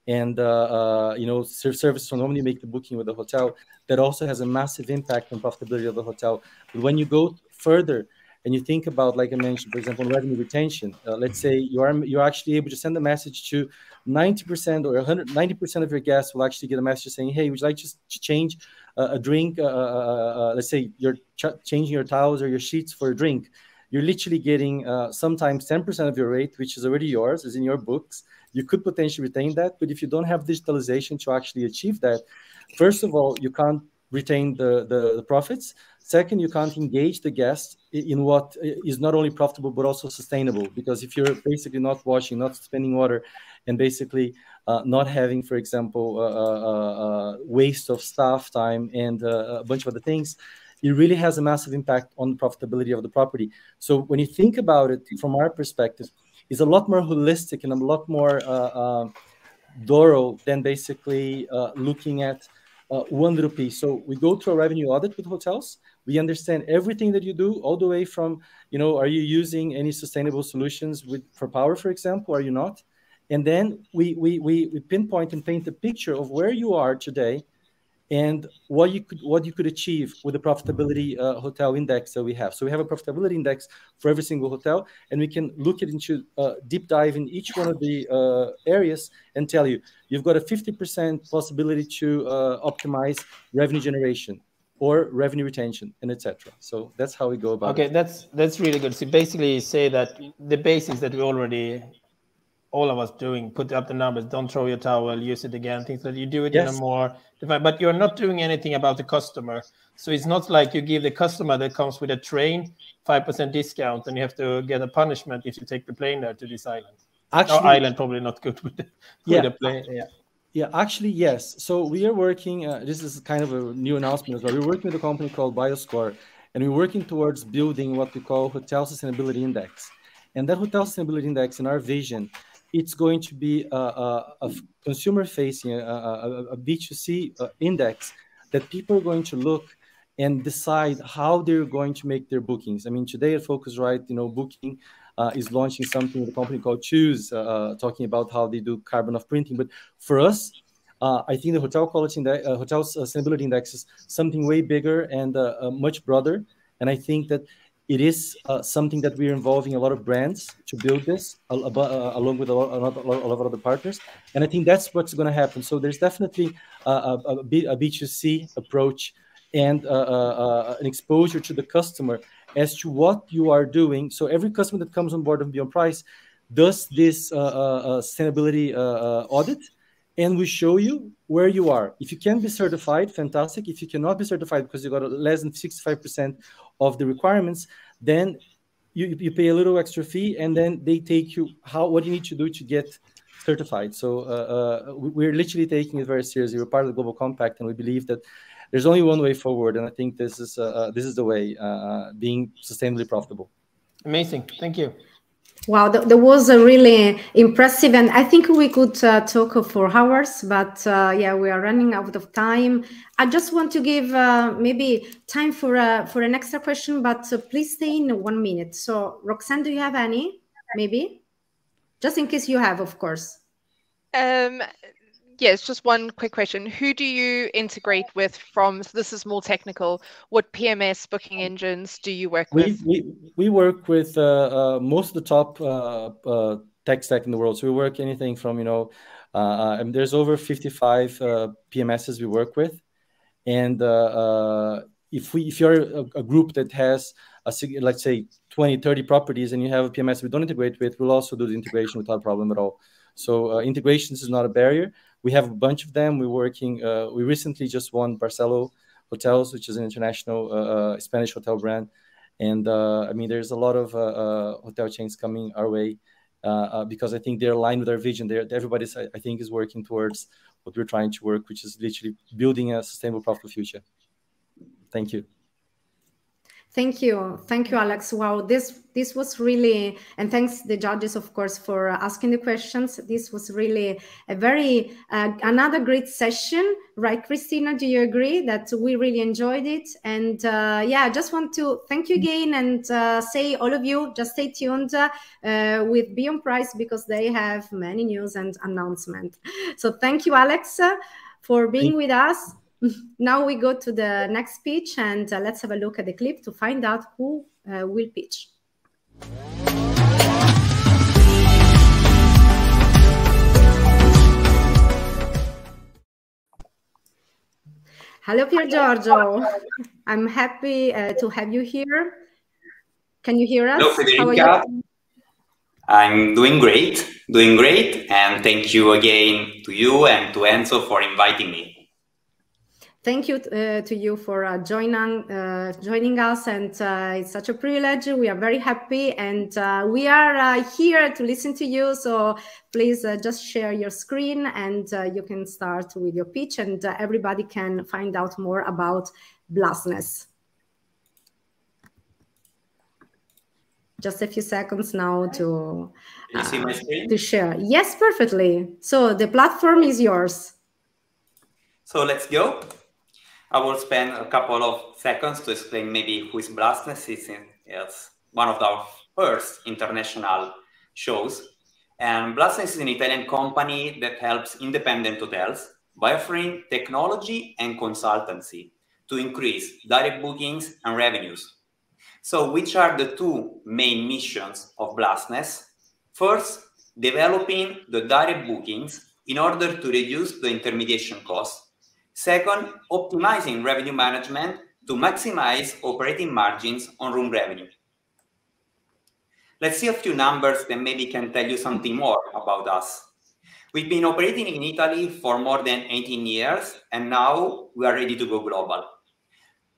and uh, uh, you know service normally make the booking with the hotel that also has a massive impact on profitability of the hotel. But when you go further and you think about like i mentioned for example revenue retention uh, let's say you are you're actually able to send a message to 90% or 190% of your guests will actually get a message saying hey would you like to change uh, a drink uh, uh, let's say you're ch- changing your towels or your sheets for a drink? You're literally getting sometimes 10% of your rate which is already yours is in your books you could potentially retain that but if you don't have digitalization to actually achieve that first of all you can't retain the, the, the profits. Second you can't engage the guests in what is not only profitable but also sustainable. Because if you're basically not washing not spending water and basically uh, not having for example uh, uh, uh waste of staff time and uh, a bunch of other things it really has a massive impact on the profitability of the property. So when you think about it from our perspective is a lot more holistic and a lot more uh, uh, thorough than basically uh, looking at one rupee. So we go through a revenue audit with hotels. We understand everything that you do, all the way from, you know, are you using any sustainable solutions with for power, for example? Are you not? And then we we we, we pinpoint and paint a picture of where you are today and what you could what you could achieve with the profitability uh, hotel index that we have. So we have a profitability index for every single hotel, and we can look at into uh, deep dive in each one of the uh, areas and tell you you've got a 50% possibility to uh, optimize revenue generation or revenue retention and etc. So that's how we go about okay, it. Okay, that's that's really good. So basically say that the basics that we already all of us doing put up the numbers don't throw your towel use it again things that you do it yes. in a more but you're not doing anything about the customer so it's not like you give the customer that comes with a train 5% discount and you have to get a punishment if you take the plane there to this island actually island probably not good with the, yeah, with the plane yeah yeah, actually, yes. So we are working. Uh, this is kind of a new announcement as well. We're working with a company called Bioscore, and we're working towards building what we call Hotel Sustainability Index. And that Hotel Sustainability Index, in our vision, it's going to be a, a, a consumer facing, a a, a B2C uh, index that people are going to look and decide how they're going to make their bookings. I mean, today at Phocuswright, you know, Booking uh, is launching something with a company called CHOOOSE, uh, uh, talking about how they do carbon off printing. But for us, uh, I think the hotel quality index, uh, hotel sustainability index is something way bigger and much broader. And I think that it is uh, something that we're involving a lot of brands to build this uh, along with a lot, a, lot, a lot, of other partners and i think that's what's going to happen so there's definitely a a, a b2c approach and uh, uh, uh, an exposure to the customer as to what you are doing so every customer that comes on board of beyond price does this sustainability audit and we show you where you are. If you can be certified, fantastic. If you cannot be certified because you got less than 65% of the requirements, then you, you pay a little extra fee and then they take you how what you need to do to get certified. So uh, uh, we're literally taking it very seriously. We're part of the Global Compact and we believe that there's only one way forward. And I think this is, uh, uh this is the way, uh, uh, being sustainably profitable. Amazing. Thank you. Wow, that, that, was a really impressive, and I think we could uh, talk for hours, but uh, yeah, we are running out of time. I just want to give uh, maybe time for a, for an extra question, but uh, please stay in one minute. So, Roxanne, do you have any? Maybe, just in case you have, of course. Um, yes, just one quick question. Who do you integrate with from, so this is more technical, what PMS booking engines do you work we, with? We, we work with uh, uh, most of the top uh, uh tech stack in the world. So we work anything from, you know, uh, uh, and there's over 55 PMSs we work with. And if we if you're a, a, group that has a let's say 20 30 properties and you have a pms we don't integrate with we'll also do the integration without a problem at all so uh, integrations is not a barrier we have a bunch of them. We're working uh, we recently just won Barceló hotels which is an international uh, uh spanish hotel brand. And uh, i mean there's a lot of uh, hotel chains coming our way because i think they're aligned with our vision. There everybody's I think is working towards what we're trying to work which is literally building a sustainable profitable future. Thank you. Thank you. Thank you, Alex. Wow, this this was really, and thanks the judges, of course, for asking the questions. This was really a very, uh, another great session, right, Christina? Do you agree that we really enjoyed it? And uh, yeah, I just want to thank you again and uh, say all of you, just stay tuned uh, with Beyond Price because they have many news and announcement. So thank you, Alex, for being with us. Now we go to the next pitch and uh, let's have a look at the clip to find out who uh, will pitch. Hello, Pier Giorgio. I'm happy uh, to have you here. Can you hear us? Hello, Federica. I'm doing great, doing great. And thank you again to you and to Enzo for inviting me thank you uh, to you for uh, joining uh, joining us and uh, it's such a privilege. We are very happy and uh, we are uh, here to listen to you. So please just share your screen and you can start with your pitch and everybody can find out more about blastness just a few seconds now to to share. Yes perfectly. So the platform is yours. So let's go I will spend a couple of seconds to explain maybe who is Blastness. It's, one of our first international shows. And Blastness is an Italian company that helps independent hotels by offering technology and consultancy to increase direct bookings and revenues. So which are the two main missions of Blastness? First, developing the direct bookings in order to reduce the intermediation costs Second, optimizing revenue management to maximize operating margins on room revenue. Let's see a few numbers that maybe can tell you something more about us. We've been operating in Italy for more than 18 years, and now we are ready to go global.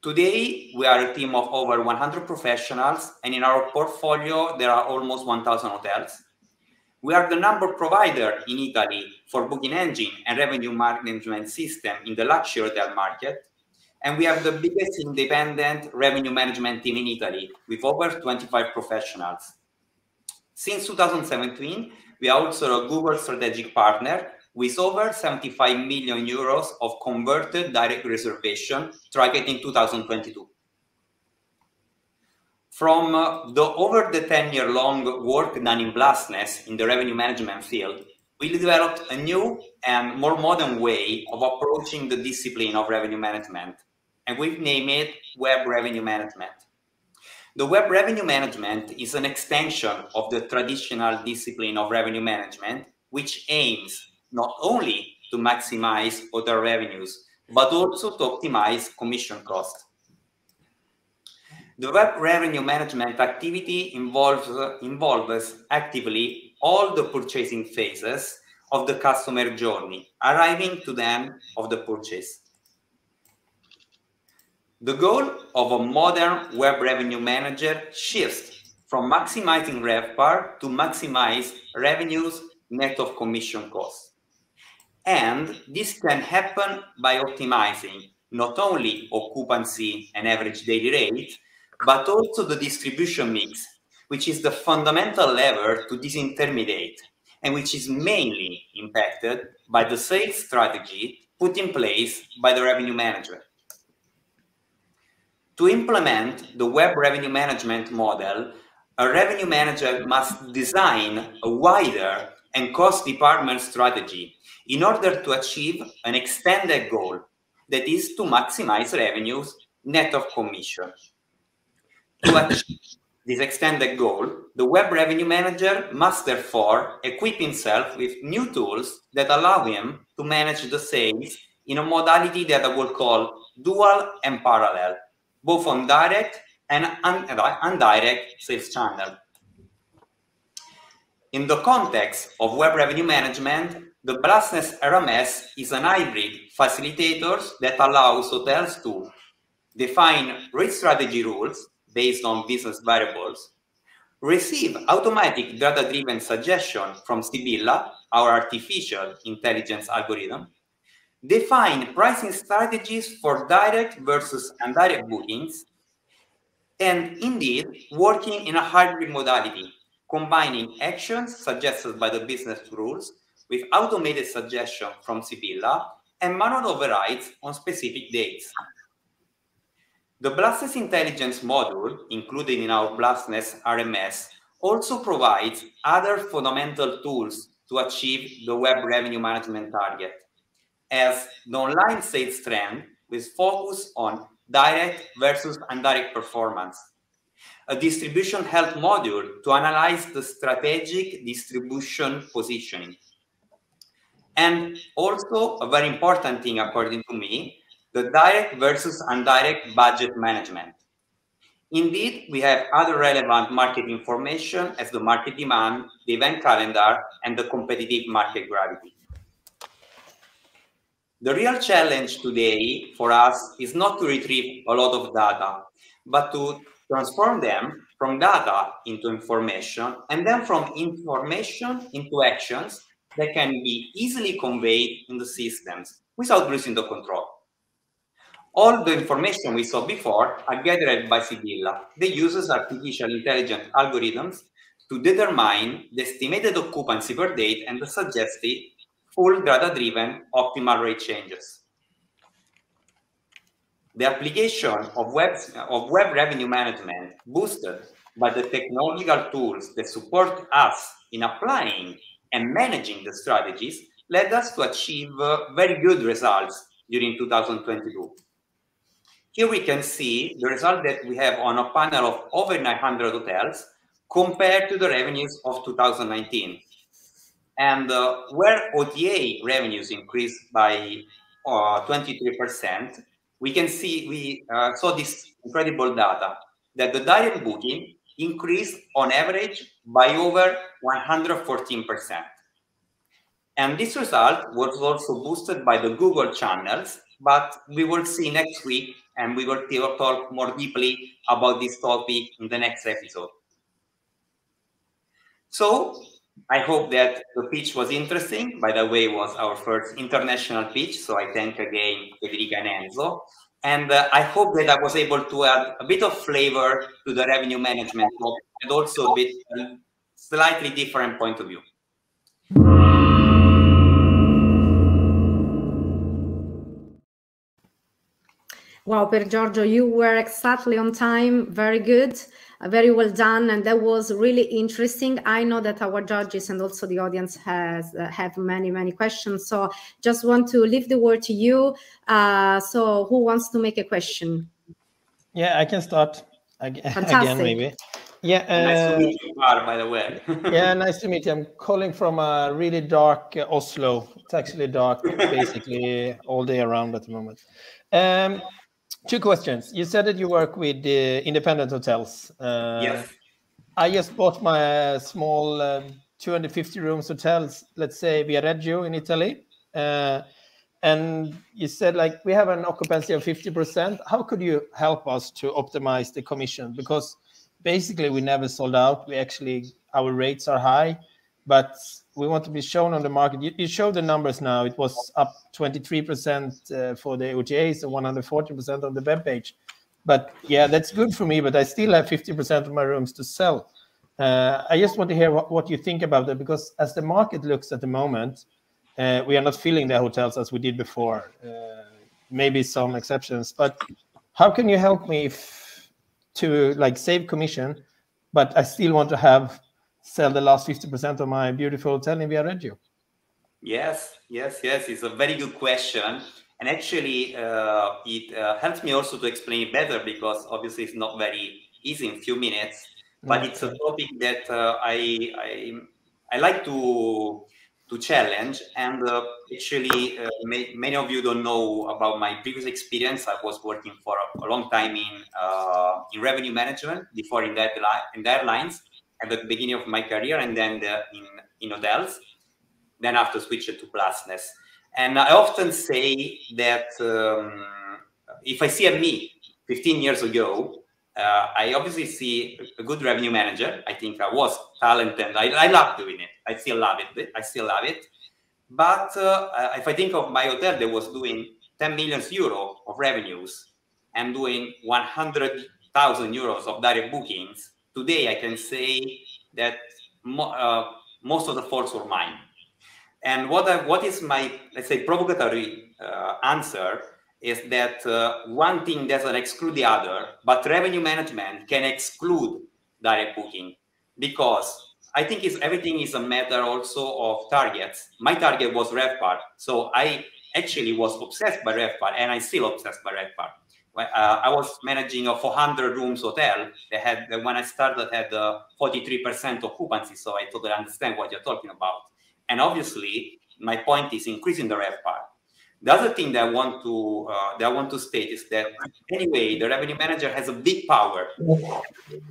Today, we are a team of over 100 professionals, and in our portfolio, there are almost 1,000 hotels. We are the number provider in Italy for booking engine and revenue management system in the luxury hotel market. And we have the biggest independent revenue management team in Italy with over 25 professionals. Since 2017, we are also a Google strategic partner with over 75 million euros of converted direct reservation targeting 2022. From uh, the over the 10 year long work done in Blastness in the revenue management field, we developed a new and more modern way of approaching the discipline of revenue management, and we've named it Web Revenue Management. The web revenue management is an extension of the traditional discipline of revenue management, which aims not only to maximize hotel revenues, but also to optimize commission costs. The web revenue management activity involves, involves actively all the purchasing phases of the customer journey, arriving to the end of the purchase. The goal of a modern web revenue manager shifts from maximizing RevPAR to maximize revenues net of commission costs. And this can happen by optimizing not only occupancy and average daily rate, but also the distribution mix, which is the fundamental lever to disintermediate and which is mainly impacted by the sales strategy put in place by the revenue manager. To implement the web revenue management model, a revenue manager must design a wider and cost department strategy in order to achieve an extended goal that is to maximize revenues net of commission. To achieve this extended goal, the Web Revenue Manager must therefore equip himself with new tools that allow him to manage the sales in a modality that I will call dual and parallel, both on direct and indirect sales channel. In the context of web revenue management, the Blastness RMS is an hybrid facilitator that allows hotels to define rate strategy rules based on business variables, receive automatic data-driven suggestion from Sibilla, our artificial intelligence algorithm, define pricing strategies for direct versus indirect bookings, and indeed working in a hybrid modality, combining actions suggested by the business rules with automated suggestion from Sibilla and manual overrides on specific dates. The Blastness Intelligence module, included in our Blastness RMS, also provides other fundamental tools to achieve the web revenue management target, as the online sales trend with focus on direct versus indirect performance, a distribution health module to analyze the strategic distribution positioning, and also a very important thing according to me, the direct versus indirect budget management. Indeed, we have other relevant market information as the market demand, the event calendar, and the competitive market gravity. The real challenge today for us is not to retrieve a lot of data, but to transform them from data into information and then from information into actions that can be easily conveyed in the systems without losing the control. All the information we saw before are gathered by Sibilla. They uses artificial intelligence algorithms to determine the estimated occupancy per date and the suggested full data-driven optimal rate changes. The application of web, of web revenue management boosted by the technological tools that support us in applying and managing the strategies led us to achieve uh, very good results during 2022. Here we can see the result that we have on a panel of over 900 hotels compared to the revenues of 2019. And uh, where OTA revenues increased by uh, 23%, we can see we uh, saw this incredible data that the direct booking increased on average by over 114%. And this result was also boosted by the Google channels, but we will see next week and we will talk more deeply about this topic in the next episode. So I hope that the pitch was interesting. By the way, it was our first international pitch, so I thank again Federica and Enzo. And uh, I hope that I was able to add a bit of flavor to the revenue management and also a bit slightly different point of view. Wow, Pier Giorgio, you were exactly on time. Very good. Uh, very well done. And that was really interesting. I know that our judges and also the audience has uh, have many, many questions. So just want to leave the word to you. Uh, so who wants to make a question? Yeah, I can start again, again maybe. Yeah. Uh, nice to meet you, Mar, by the way. yeah, nice to meet you. I'm calling from a really dark uh, Oslo. It's actually dark basically all day around at the moment. Um, Two questions. You said that you work with uh, independent hotels. Uh, yes. I just bought my uh, small um, 250 rooms hotels, let's say Viareggio in Italy. Uh, and you said like we have an occupancy of 50%. How could you help us to optimize the commission? Because basically we never sold out. We actually our rates are high, but we want to be shown on the market. You, you showed the numbers now. It was up 23% uh, for the OTAs and 140% on the web page. But yeah, that's good for me. But I still have 50% of my rooms to sell. Uh, I just want to hear what, what you think about that because as the market looks at the moment, uh, we are not filling the hotels as we did before. Uh, maybe some exceptions, but how can you help me if, to like save commission, but I still want to have sell the last 50% of my beautiful hotel in Viareggio? Yes, yes, yes. It's a very good question. And actually, uh, it uh, helps me also to explain it better because obviously it's not very easy in a few minutes. But it's a topic that uh, I, I I like to to challenge. And uh, actually, uh, may, many of you don't know about my previous experience. I was working for a, a long time in uh, in revenue management before in that in the airlines at the beginning of my career, and then the, in in hotels. Then after switched to Blastness. And I often say that um, if I see a me 15 years ago, uh, I obviously see a good revenue manager. I think I was talented. I, I love doing it. I still love it. I still love it. But uh, if I think of my hotel that was doing 10 million euro of revenues and doing 100,000 euros of direct bookings, today I can say that mo uh, most of the faults were mine. And what I, what is my let's say provocatory uh, answer is that uh, one thing doesn't exclude the other, but revenue management can exclude direct booking because I think it's, everything is a matter also of targets. My target was RevPAR, so I actually was obsessed by RevPAR, and I'm still obsessed by RevPAR. Uh, I was managing a 400 rooms hotel They had, when I started, had 43% uh, occupancy. So I totally understand what you're talking about. And obviously, my point is increasing the RevPAR. The other thing that I want to uh, that I want to state is that anyway, the revenue manager has a big power.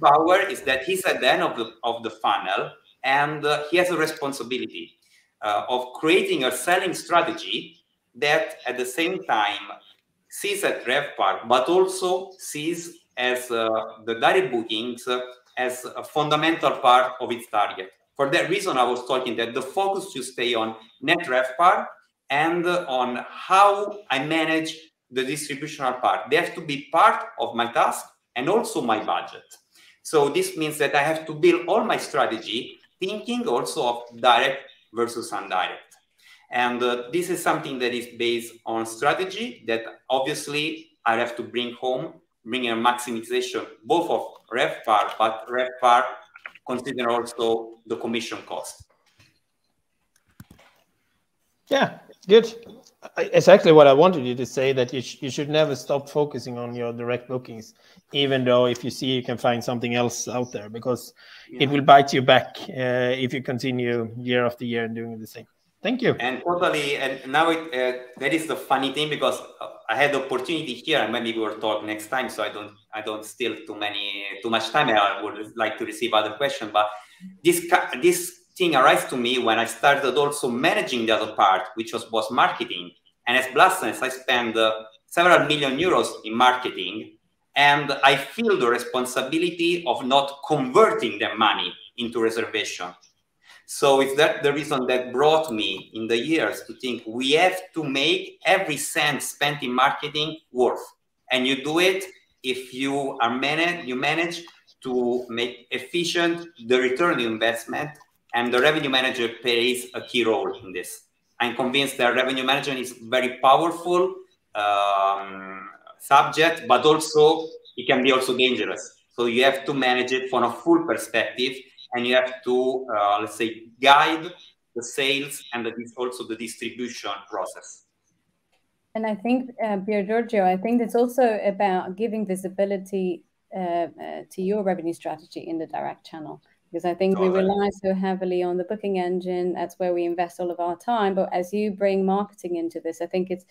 power is that he's at the end of the of the funnel, and uh, he has a responsibility uh, of creating a selling strategy that, at the same time, sees at RevPAR, but also sees as uh, the direct bookings uh, as a fundamental part of its target. For that reason, I was talking that the focus should stay on net RevPAR and on how I manage the distributional part. They have to be part of my task and also my budget. So this means that I have to build all my strategy thinking also of direct versus indirect. And uh, this is something that is based on strategy that obviously I have to bring home, bring a maximization both of RevPAR, but RevPAR consider also the commission cost. Yeah, good. Exactly what I wanted you to say that you, sh you should never stop focusing on your direct bookings, even though if you see you can find something else out there, because yeah. it will bite you back uh, if you continue year after year and doing the same. Thank you. And totally. And now it, uh, that is the funny thing because I had the opportunity here, and maybe we will talk next time. So I don't, I don't steal too many, too much time. I would like to receive other questions, but this, this thing arrived to me when I started also managing the other part, which was, was marketing. And as Blastness, I spend uh, several million euros in marketing, and I feel the responsibility of not converting the money into reservation. So it's that the reason that brought me in the years to think we have to make every cent spent in marketing worth. And you do it if you are managed, you manage to make efficient the return investment and the revenue manager plays a key role in this. I'm convinced that revenue management is very powerful um, subject, but also it can be also dangerous. So you have to manage it from a full perspective, and you have to uh, let's say guide the sales and the, also the distribution process. And I think, uh, Pier Giorgio, I think it's also about giving visibility uh, uh, to your revenue strategy in the direct channel because I think we rely so heavily on the booking engine. That's where we invest all of our time. But as you bring marketing into this, I think it's,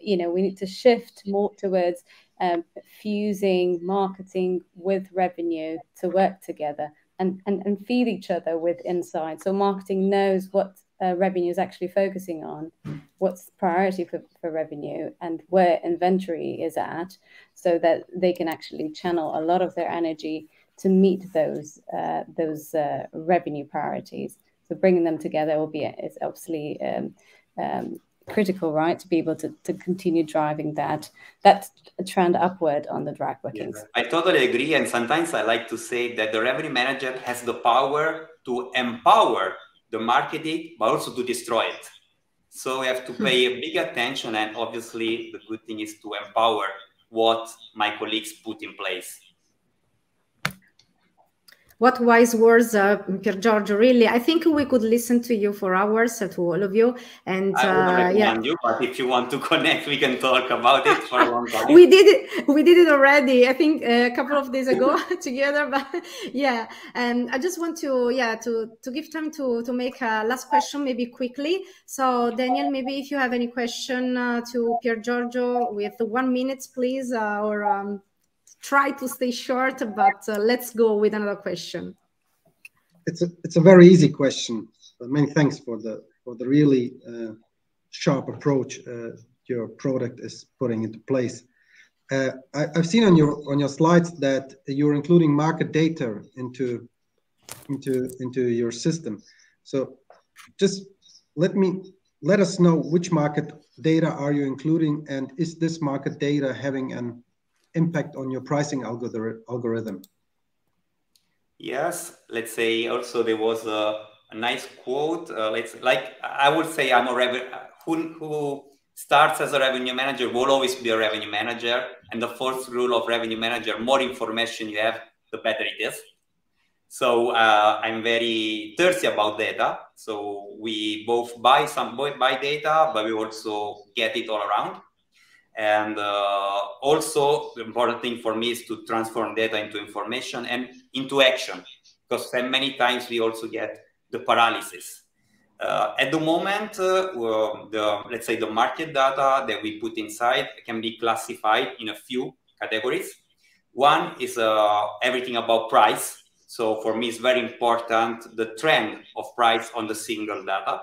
you know, we need to shift more towards um, fusing marketing with revenue to work together and, and, and feed each other with insight. So marketing knows what uh, revenue is actually focusing on, what's priority for, for revenue, and where inventory is at, so that they can actually channel a lot of their energy to meet those uh, those uh, revenue priorities. So bringing them together will be is obviously um, um, critical, right, to be able to, to continue driving that that trend upward on the drag bookings. Yeah, I totally agree, and sometimes I like to say that the revenue manager has the power to empower the marketing, but also to destroy it. So we have to hmm. pay a big attention, and obviously the good thing is to empower what my colleagues put in place what wise words, uh, Pier Giorgio. Really, I think we could listen to you for hours uh, to all of you. And uh, yeah, you, but if you want to connect, we can talk about it for a long time. we did it. We did it already. I think uh, a couple of days ago together. But yeah, and I just want to yeah to to give time to to make a last question maybe quickly. So Daniel, maybe if you have any question uh, to Pier Giorgio with one minute, please, uh, or. Um, try to stay short, but uh, let's go with another question. It's a it's a very easy question. many thanks for the for the really uh, sharp approach uh, your product is putting into place. Uh, I, have seen on your on your slides that you're including market data into into into your system. So just let me let us know which market data are you including and is this market data having an impact on your pricing algorithm? Yes, let's say also there was a, a nice quote. Uh, let's like I would say I'm a revenue who, who starts as a revenue manager will always be a revenue manager. And the first rule of revenue manager: more information you have, the better it is. So uh, I'm very thirsty about data. So we both buy some buy data, but we also get it all around. And uh, also, the important thing for me is to transform data into information and into action, because many times we also get the paralysis. Uh, at the moment, uh, the let's say the market data that we put inside can be classified in a few categories. One is uh, everything about price. So for me, it's very important the trend of price on the single data.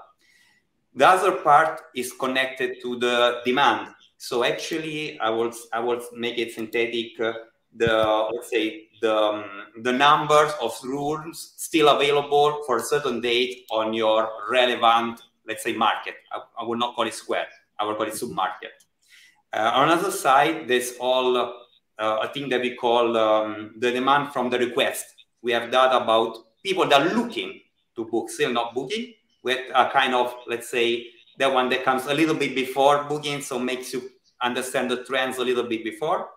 The other part is connected to the demand so actually, I will I will make it synthetic. Uh, the let's say the um, the numbers of rooms still available for a certain date on your relevant let's say market. I, I will not call it square. I will call it submarket. Uh, on another side, there's all uh, a thing that we call um, the demand from the request. We have data about people that are looking to book, still not booking, with a kind of let's say the one that comes a little bit before booking, so makes you understand the trends a little bit before.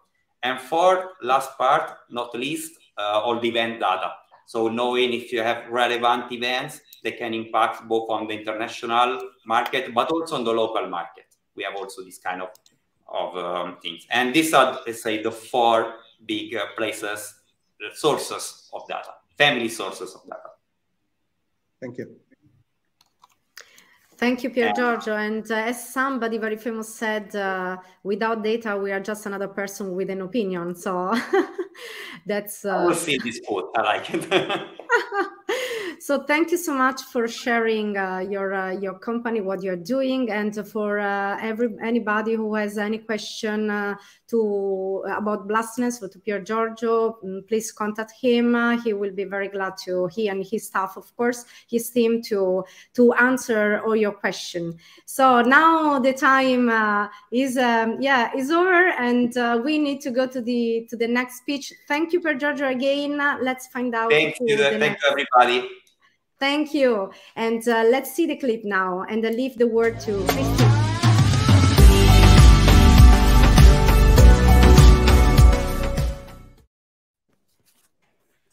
And for last part, not least, uh, all the event data. So knowing if you have relevant events that can impact both on the international market, but also on the local market. We have also this kind of, of um, things. And these are, let's say, the four big uh, places, sources of data, family sources of data. Thank you. Thank you, Pier Giorgio. And uh, as somebody very famous said, uh, without data, we are just another person with an opinion. So that's. Uh... I will see this quote. I like it. so thank you so much for sharing uh, your uh, your company, what you're doing, and for uh, every anybody who has any question uh, to about Blastness or to Pier Giorgio, mm, please contact him. Uh, he will be very glad to he and his staff, of course, his team to to answer all your question. So now the time uh, is um, yeah is over, and we need to go to the to the next speech. Thank you, Pier Giorgio, again. let's find out. Thank you. Thank you, everybody. Thank you. And uh, let's see the clip now and I leave the word to Christine.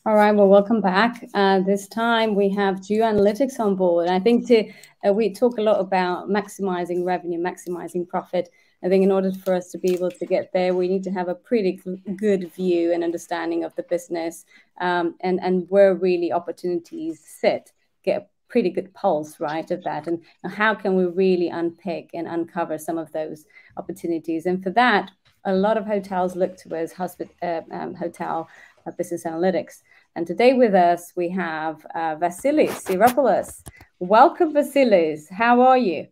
All right, well, welcome back. Uh, this time we have Juyo Analytics on board. I think to uh, we talk a lot about maximizing revenue, maximizing profit. I think in order for us to be able to get there, we need to have a pretty good view and understanding of the business um, and, and where really opportunities sit, get a pretty good pulse, right, of that. And how can we really unpick and uncover some of those opportunities? And for that, a lot of hotels look to us, uh, um, hotel uh, business analytics. And today with us, we have uh, Vasilis Siropoulos. Welcome, Vasilis. How are you?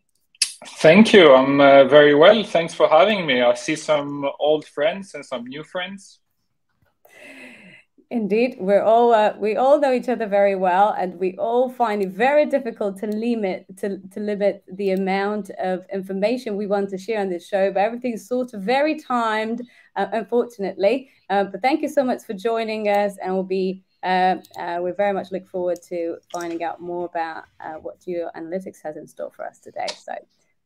Thank you. I'm uh, very well. Thanks for having me. I see some old friends and some new friends. Indeed, we're all uh, we all know each other very well, and we all find it very difficult to limit to, to limit the amount of information we want to share on this show. But everything's sort of very timed, uh, unfortunately. Uh, but thank you so much for joining us, and we'll be uh, uh, we very much look forward to finding out more about uh, what Juyo Analytics has in store for us today. So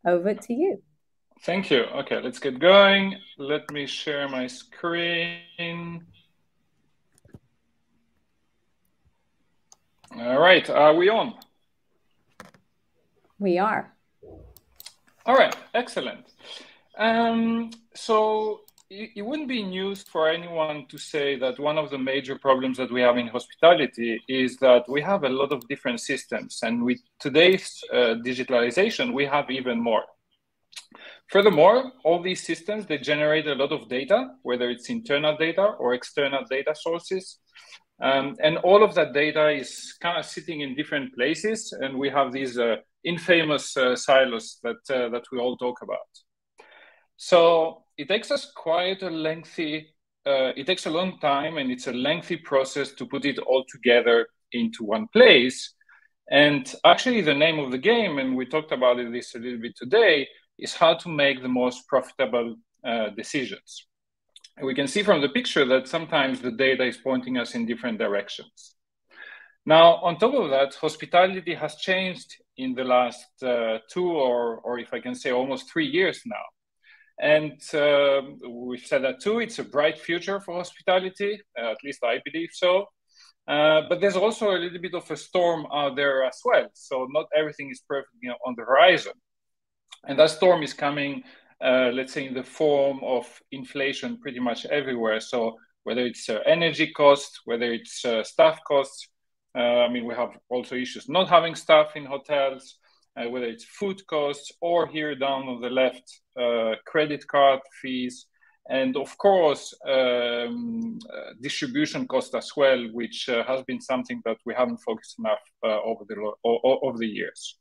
over to you. Thank you. Okay, let's get going. Let me share my screen. All right, are we on? We are. All right, excellent. Um, so it, wouldn't be news for anyone to say that one of the major problems that we have in hospitality is that we have a lot of different systems, and with today's uh, digitalization, we have even more. Furthermore, all these systems they generate a lot of data, whether it's internal data or external data sources. Um, and all of that data is kind of sitting in different places, and we have these uh, infamous uh, silos that uh, that we all talk about. So it takes us quite a lengthy. Uh, it takes a long time, and it's a lengthy process to put it all together into one place. And actually, the name of the game, and we talked about it this a little bit today, is how to make the most profitable uh, decisions. And we can see from the picture that sometimes the data is pointing us in different directions. Now, on top of that, hospitality has changed in the last uh, two or, or if I can say almost three years now. And uh, we've said that too, it's a bright future for hospitality, uh, at least I believe so. Uh, but there's also a little bit of a storm out there as well. So not everything is perfectly on the horizon. And that storm is coming uh, let's say, in the form of inflation pretty much everywhere. So whether it's uh, energy costs, whether it's uh, staff costs, uh, I mean, we have also issues not having staff in hotels, uh, whether it's food costs, or here down on the left, uh, credit card fees, and of course, um, distribution cost as well, which has been something that we haven't focused enough over the over the years.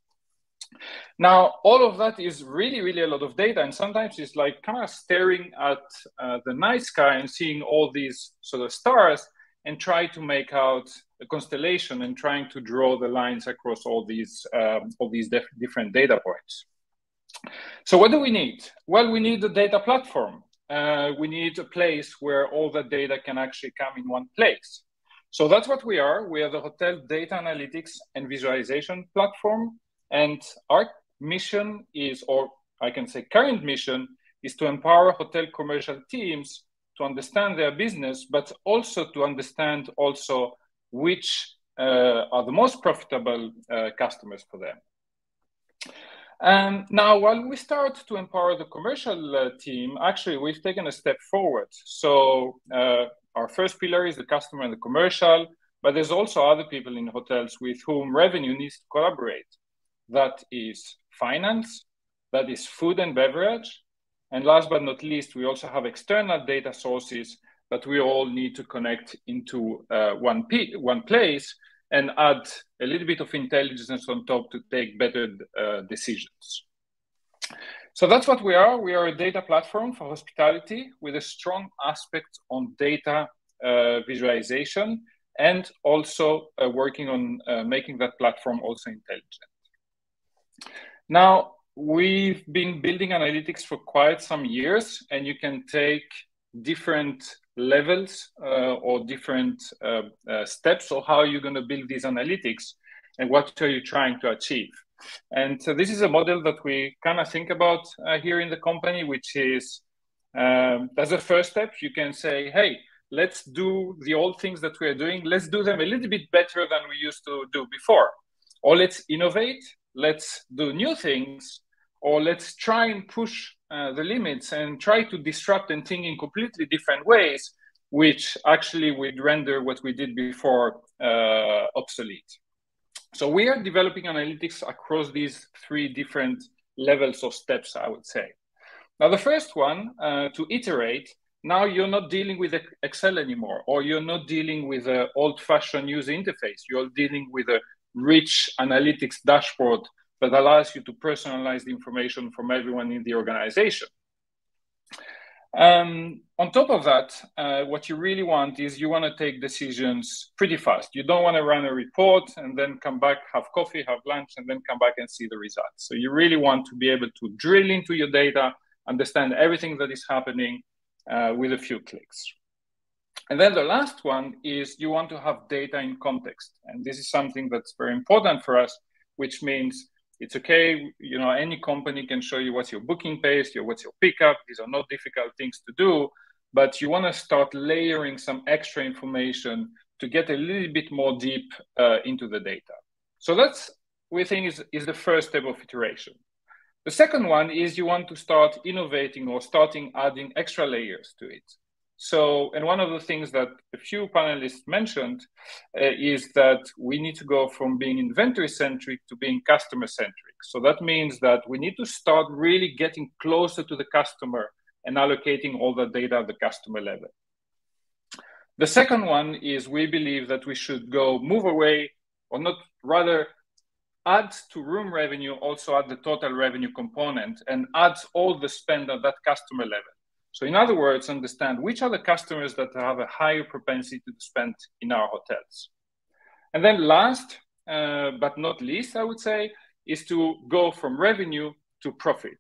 Now, all of that is really, really a lot of data. And sometimes it's like kind of staring at uh, the night sky and seeing all these sort of stars and try to make out a constellation and trying to draw the lines across all these, um, all these different data points. So what do we need? Well, we need a data platform. Uh, we need a place where all the data can actually come in one place. So that's what we are. We are the hotel data analytics and visualization platform and our mission is, or I can say current mission, is to empower hotel commercial teams to understand their business, but also to understand also which uh, are the most profitable uh, customers for them. And now, while we start to empower the commercial uh, team, actually, we've taken a step forward. So, uh, our first pillar is the customer and the commercial, but there's also other people in hotels with whom revenue needs to collaborate that is finance, that is food and beverage. And last but not least, we also have external data sources that we all need to connect into uh, one, p- one place and add a little bit of intelligence on top to take better uh, decisions. So that's what we are. We are a data platform for hospitality with a strong aspect on data uh, visualization and also uh, working on uh, making that platform also intelligent. Now, we've been building analytics for quite some years, and you can take different levels uh, or different uh, uh, steps of how you're going to build these analytics and what are you trying to achieve. And so this is a model that we kind of think about uh, here in the company, which is um, as a first step, you can say, hey, let's do the old things that we're doing, let's do them a little bit better than we used to do before. Or let's innovate let's do new things or let's try and push uh, the limits and try to disrupt and think in completely different ways which actually would render what we did before uh, obsolete. So we are developing analytics across these three different levels of steps i would say. Now the first one uh, to iterate now you're not dealing with excel anymore or you're not dealing with an old-fashioned user interface. You're dealing with a rich analytics dashboard that allows you to personalize the information from everyone in the organization. Um, on top of that, uh, what you really want is you want to take decisions pretty fast. You don't want to run a report and then come back, have coffee, have lunch, and then come back and see the results. So you really want to be able to drill into your data, understand everything that is happening uh, with a few clicks. And then the last one is you want to have data in context. And this is something that's very important for us, which means it's okay, you know, any company can show you what's your booking pace, your what's your pickup. These are not difficult things to do, but you want to start layering some extra information to get a little bit more deep uh, into the data. So that's, we think, is, is the first step of iteration. The second one is you want to start innovating or starting adding extra layers to it. So, and one of the things that a few panelists mentioned uh, is that we need to go from being inventory centric to being customer centric. So that means that we need to start really getting closer to the customer and allocating all the data at the customer level. The second one is we believe that we should go move away, or not rather add to room revenue, also add the total revenue component and adds all the spend at that customer level. So in other words, understand which are the customers that have a higher propensity to spend in our hotels. And then last, uh, but not least, I would say, is to go from revenue to profit.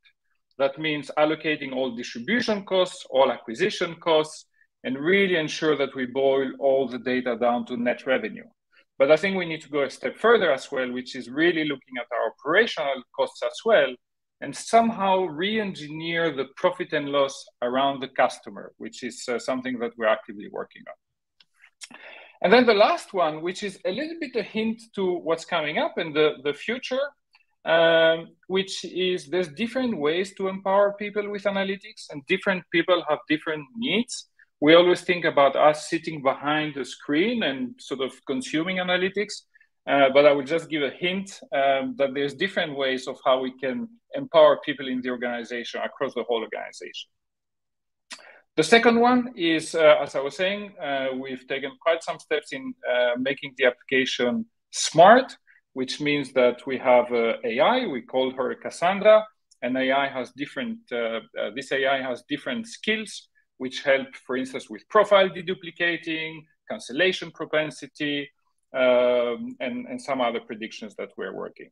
That means allocating all distribution costs, all acquisition costs, and really ensure that we boil all the data down to net revenue. But I think we need to go a step further as well, which is really looking at our operational costs as well and somehow re-engineer the profit and loss around the customer, which is uh, something that we're actively working on. And then the last one, which is a little bit a hint to what's coming up in the, the future, um, which is there's different ways to empower people with analytics and different people have different needs. We always think about us sitting behind the screen and sort of consuming analytics. Uh, but I will just give a hint um, that there's different ways of how we can empower people in the organization across the whole organization. The second one is, uh, as I was saying, uh, we've taken quite some steps in uh, making the application smart, which means that we have uh, AI. We call her Cassandra, and AI has different. this AI has different skills, which help, for instance, with profile deduplicating, cancellation propensity, um, and, and some other predictions that we're working.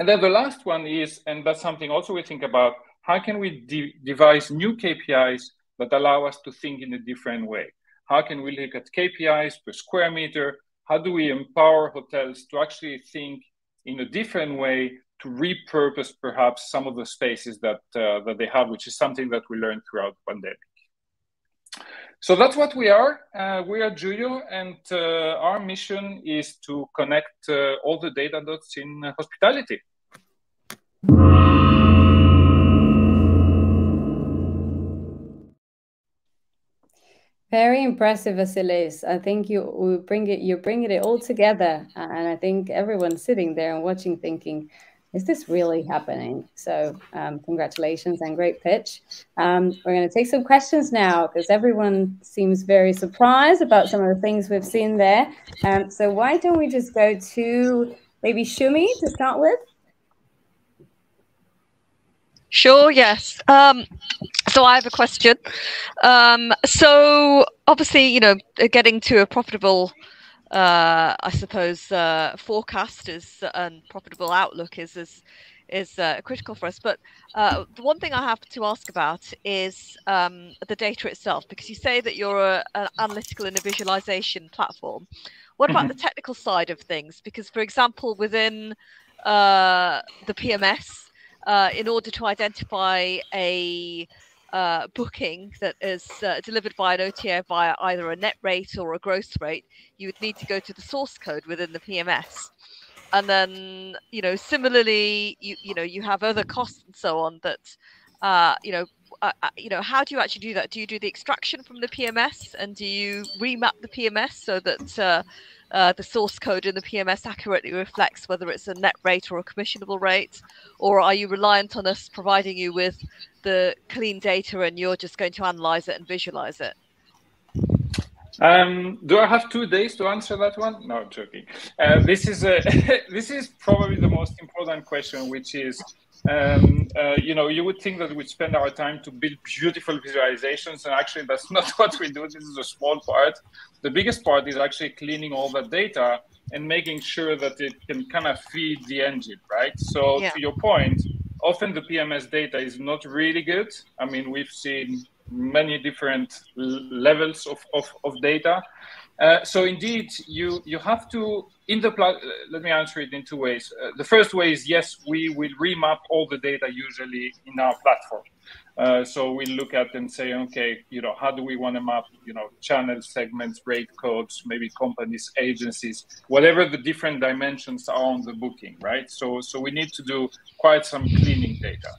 And then the last one is, and that's something also we think about, how can we de devise new KPIs that allow us to think in a different way? How can we look at KPIs per square meter? How do we empower hotels to actually think in a different way to repurpose perhaps some of the spaces that, uh, that they have, which is something that we learned throughout the pandemic. So that's what we are. Uh, we are Juyo, and uh, our mission is to connect uh, all the data dots in hospitality. Very impressive, Vasilis. I think you bring it, you're bringing it all together, and I think everyone's sitting there and watching, thinking, is this really happening? So um, congratulations and great pitch. Um, we're going to take some questions now because everyone seems very surprised about some of the things we've seen there. Um, so why don't we just go to maybe Shumi to start with? Sure, yes. Um, so I have a question. Um, so obviously, you know, getting to a profitable uh, I suppose uh, forecast is and profitable outlook is is is uh, critical for us. But uh, the one thing I have to ask about is um, the data itself, because you say that you're a, an analytical and a visualization platform. What about mm-hmm. the technical side of things? Because, for example, within uh, the PMS, uh, in order to identify a uh, booking that is uh, delivered by an OTA via either a net rate or a gross rate, you would need to go to the source code within the PMS. And then, you know, similarly, you you know, you have other costs and so on that, uh, you know, uh, uh, you know, how do you actually do that? Do you do the extraction from the PMS and do you remap the PMS so that uh, the source code in the PMS accurately reflects whether it's a net rate or a commissionable rate? Or are you reliant on us providing you with the clean data and you're just going to analyze it and visualize it? Um, do I have two days to answer that one? No, I'm joking. Uh, this is a, this is probably the most important question, which is um, uh, you know, you would think that we spend our time to build beautiful visualizations, and actually, that's not what we do. This is a small part. The biggest part is actually cleaning all that data and making sure that it can kind of feed the engine, right? So, yeah. to your point, often the PMS data is not really good. I mean, we've seen many different levels of, of, of data. Uh, so indeed, you you have to in the plat. Uh, let me answer it in two ways. Uh, the first way is yes, we will remap all the data usually in our platform. Uh, so we look at and say, okay, you know, how do we want to map, you know, channel segments, rate codes, maybe companies, agencies, whatever the different dimensions are on the booking, right? So, so we need to do quite some cleaning data.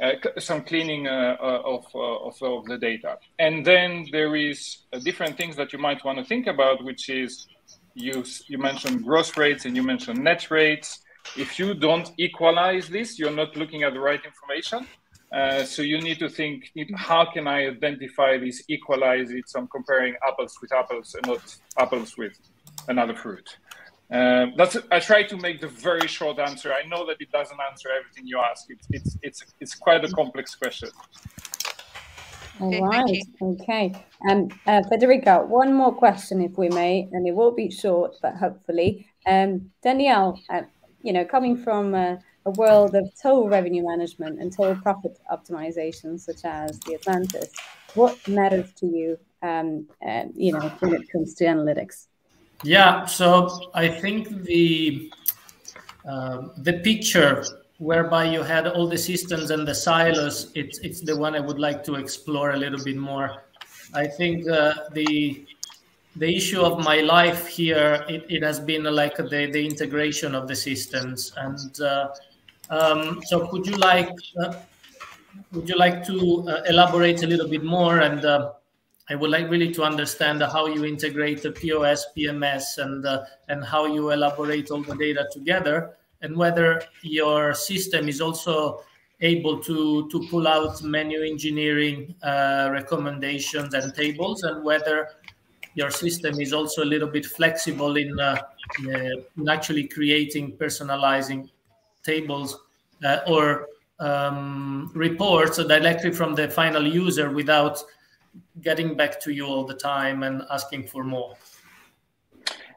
Uh, some cleaning uh, uh of, of, of, the data. And then there is different things that you might want to think about, which is you, you mentioned gross rates and you mentioned net rates. If you don't equalize this, you're not looking at the right information. Uh, so you need to think, how can I identify this, equalize it? So I'm comparing apples with apples and not apples with another fruit. Uh, that's I try to make the very short answer. I know that it doesn't answer everything you ask. It's it's it's it's quite a complex question. All okay, right. Okay. Um, uh, Federica, one more question, if we may, and it will be short, but hopefully. Um, Danielle, uh, you know, coming from uh, a world of total revenue management and total profit optimization, such as the Atlantis, what matters to you, um, uh, you know, when it comes to analytics? Yeah, so I think the uh, the picture whereby you had all the systems and the silos, it's it's the one I would like to explore a little bit more. I think uh, the the issue of my life here it, it has been like the the integration of the systems and uh, um, so could you like uh, would you like to uh, elaborate a little bit more? And uh, I would like really to understand how you integrate the POS, PMS, and uh, and how you elaborate all the data together, and whether your system is also able to to pull out menu engineering uh, recommendations and tables, and whether your system is also a little bit flexible in, uh, in actually creating personalizing tables uh, or um, reports directly from the final user without getting back to you all the time and asking for more?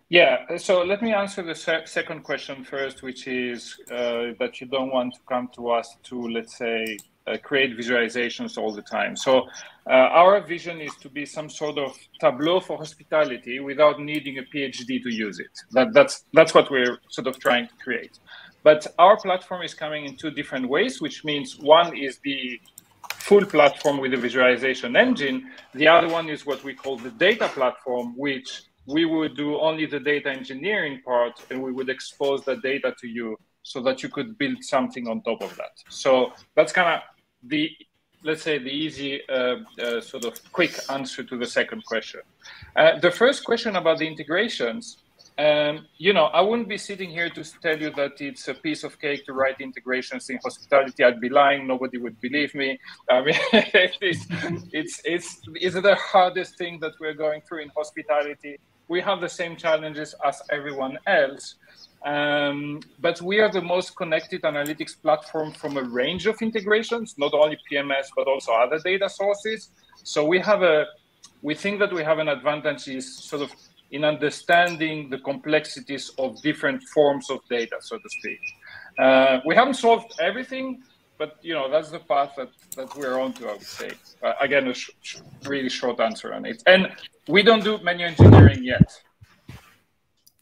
Yeah, so let me answer the se second question first, which is uh, that you don't want to come to us to, let's say, uh, create visualizations all the time. So uh, our vision is to be some sort of tableau for hospitality without needing a PhD to use it. That, that's that's what we're sort of trying to create. But our platform is coming in two different ways, which means one is the full platform with the visualization engine. The other one is what we call the data platform, which we would do only the data engineering part and we would expose the data to you so that you could build something on top of that. So that's kind of the, let's say, the easy uh, uh, sort of quick answer to the second question. Uh, the first question about the integrations, um, you know, I wouldn't be sitting here to tell you that it's a piece of cake to write integrations in hospitality. I'd be lying. Nobody would believe me. I mean, it's, it's, it's, it's the hardest thing that we're going through in hospitality. We have the same challenges as everyone else. Um, but we are the most connected analytics platform from a range of integrations, not only PMS, but also other data sources. So we have a, we think that we have an advantage is sort of in understanding the complexities of different forms of data, so to speak. Uh, we haven't solved everything, but you know that's the path that, that we're on to, I would say. Uh, again, a sh really short answer on it. And we don't do menu engineering yet.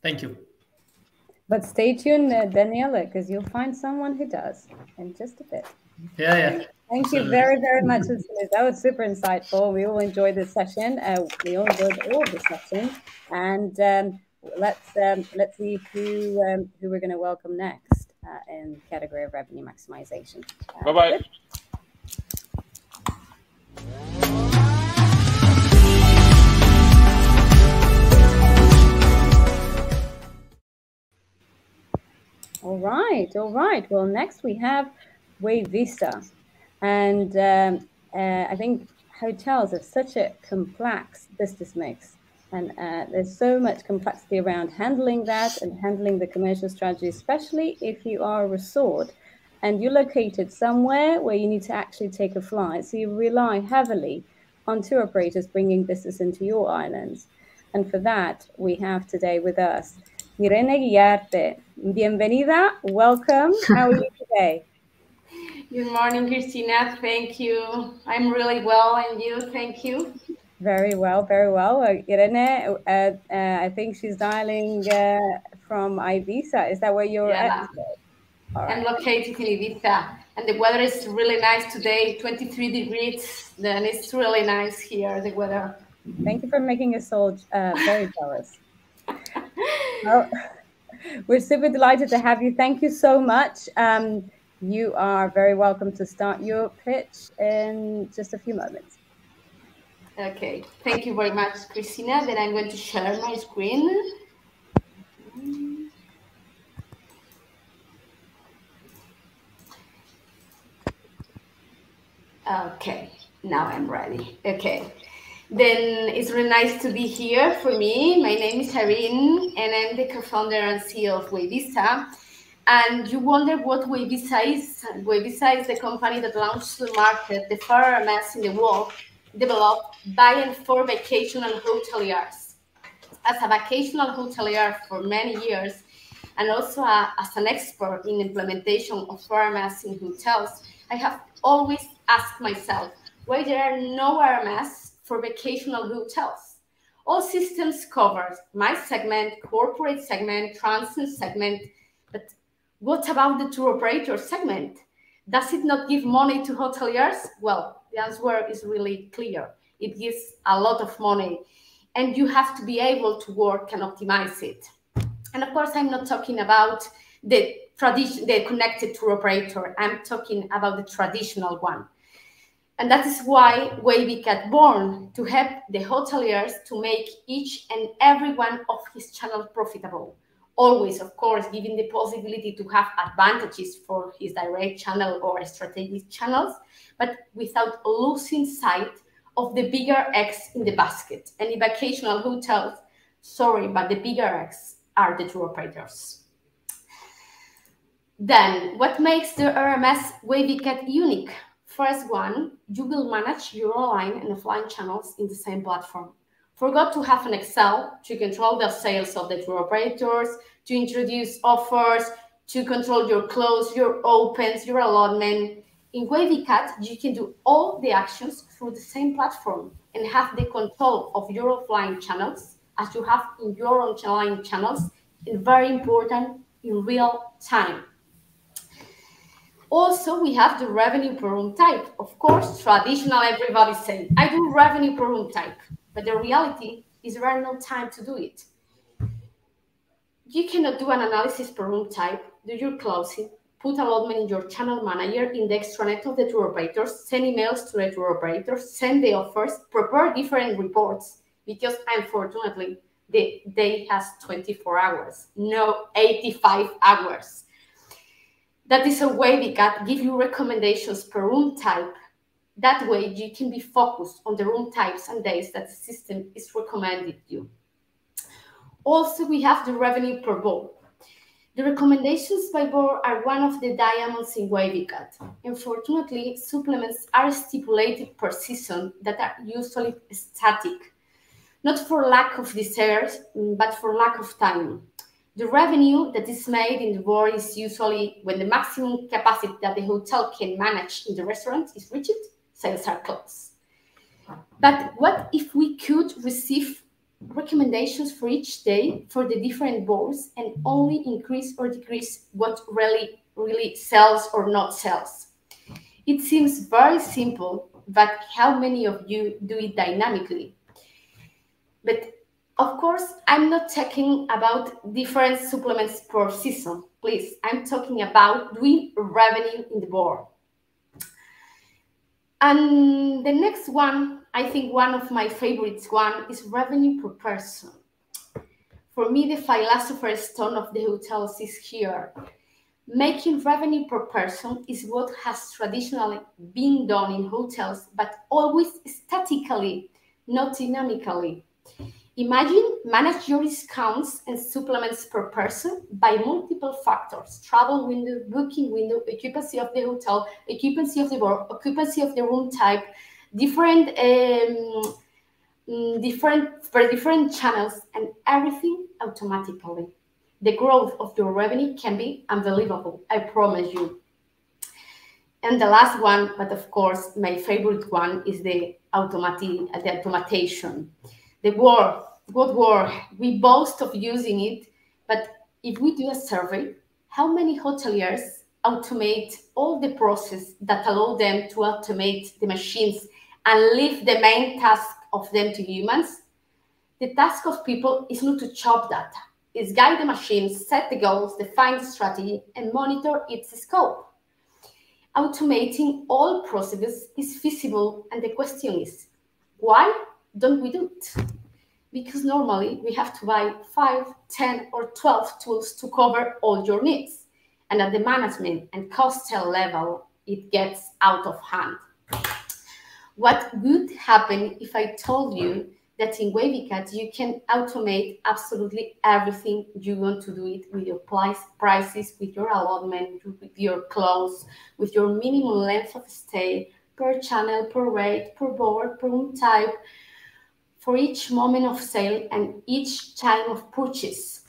Thank you. But stay tuned, uh, Daniela, because you'll find someone who does in just a bit. Yeah, yeah. Thank you very, very much, That was super insightful. We all enjoyed this session. Uh, we all enjoyed all the sessions, and um, let's um, let's see who um, who we're going to welcome next uh, in category of revenue maximization. Uh, bye bye. All right, all right. Well, next we have Wave Vista. And um, uh, I think hotels are such a complex business mix. And uh, there's so much complexity around handling that and handling the commercial strategy, especially if you are a resort and you're located somewhere where you need to actually take a flight. So you rely heavily on tour operators bringing business into your islands. And for that, we have today with us Irene Guillarte. Bienvenida. Welcome. How are you today? Good morning, Christina. Thank you. I'm really well, and you? Thank you. Very well, very well. Uh, Irene, uh, uh, I think she's dialing uh, from Ibiza. Is that where you're yeah. at? Right. I'm located in Ibiza, and the weather is really nice today 23 degrees. Then it's really nice here, the weather. Thank you for making us all uh, very jealous. well, we're super delighted to have you. Thank you so much. Um, you are very welcome to start your pitch in just a few moments. Okay, thank you very much, Christina. Then I'm going to share my screen. Okay, now I'm ready. Okay, then it's really nice to be here for me. My name is Irene, and I'm the co-founder and CEO of Wayvisa. And you wonder what Wayvisa is. Wayvisa is the company that launched to the market the RMS in the world developed by and for vacation vacational hoteliers. As a vacational hotelier for many years, and also a, as an expert in implementation of RMS in hotels, I have always asked myself why there are no RMS for vacational hotels. All systems covered my segment, corporate segment, transit segment, but what about the tour operator segment? Does it not give money to hoteliers? Well, the answer is really clear. It gives a lot of money, and you have to be able to work and optimize it. And of course, I'm not talking about the tradition, the connected tour operator. I'm talking about the traditional one. And that is why Wavy got born to help the hoteliers to make each and every one of his channels profitable always, of course, giving the possibility to have advantages for his direct channel or strategic channels, but without losing sight of the bigger eggs in the basket. And in vacational hotels, sorry, but the bigger eggs are the tour operators. Then, what makes the RMS WavyCat unique? First one, you will manage your online and offline channels in the same platform forgot to have an Excel to control the sales of the tour operators, to introduce offers, to control your close, your opens, your allotment. In WavyCat, you can do all the actions through the same platform and have the control of your offline channels as you have in your online channels, and very important, in real time. Also, we have the revenue per room type. Of course, traditional everybody say, I do revenue per room type. But the reality is there are no time to do it. You cannot do an analysis per room type, do your closing, put allotment in your channel manager in the extranet of the tour operators, send emails to the tour operators, send the offers, prepare different reports, because unfortunately, the day has 24 hours, no 85 hours. That is a way we can give you recommendations per room type that way, you can be focused on the room types and days that the system is recommending you. Also, we have the revenue per board. The recommendations by board are one of the diamonds in WavyCat. Unfortunately, supplements are stipulated per season that are usually static, not for lack of desire, but for lack of time. The revenue that is made in the board is usually when the maximum capacity that the hotel can manage in the restaurant is reached sales are closed. But what if we could receive recommendations for each day for the different boards and only increase or decrease what really really sells or not sells? It seems very simple, but how many of you do it dynamically? But of course, I'm not talking about different supplements per season. Please, I'm talking about doing revenue in the board. And the next one, I think one of my favorites one is revenue per person. For me, the philosopher's stone of the hotels is here. Making revenue per person is what has traditionally been done in hotels, but always statically, not dynamically. Imagine manage your discounts and supplements per person by multiple factors travel window, booking window, occupancy of the hotel, occupancy of the board, occupancy of the room type, different um, mm, different for different channels and everything automatically. The growth of your revenue can be unbelievable, I promise you. And the last one, but of course, my favorite one is the automati- the automation. The word good word. We boast of using it, but if we do a survey, how many hoteliers automate all the process that allow them to automate the machines and leave the main task of them to humans, the task of people is not to chop data, is guide the machines, set the goals, define the strategy, and monitor its scope. Automating all processes is feasible, and the question is, why don't we do it? Because normally we have to buy 5, 10, or 12 tools to cover all your needs. And at the management and cost level, it gets out of hand. What would happen if I told you that in WavyCut you can automate absolutely everything you want to do it with your price, prices, with your allotment, with your clothes, with your minimum length of stay per channel, per rate, per board, per room type, for each moment of sale and each time of purchase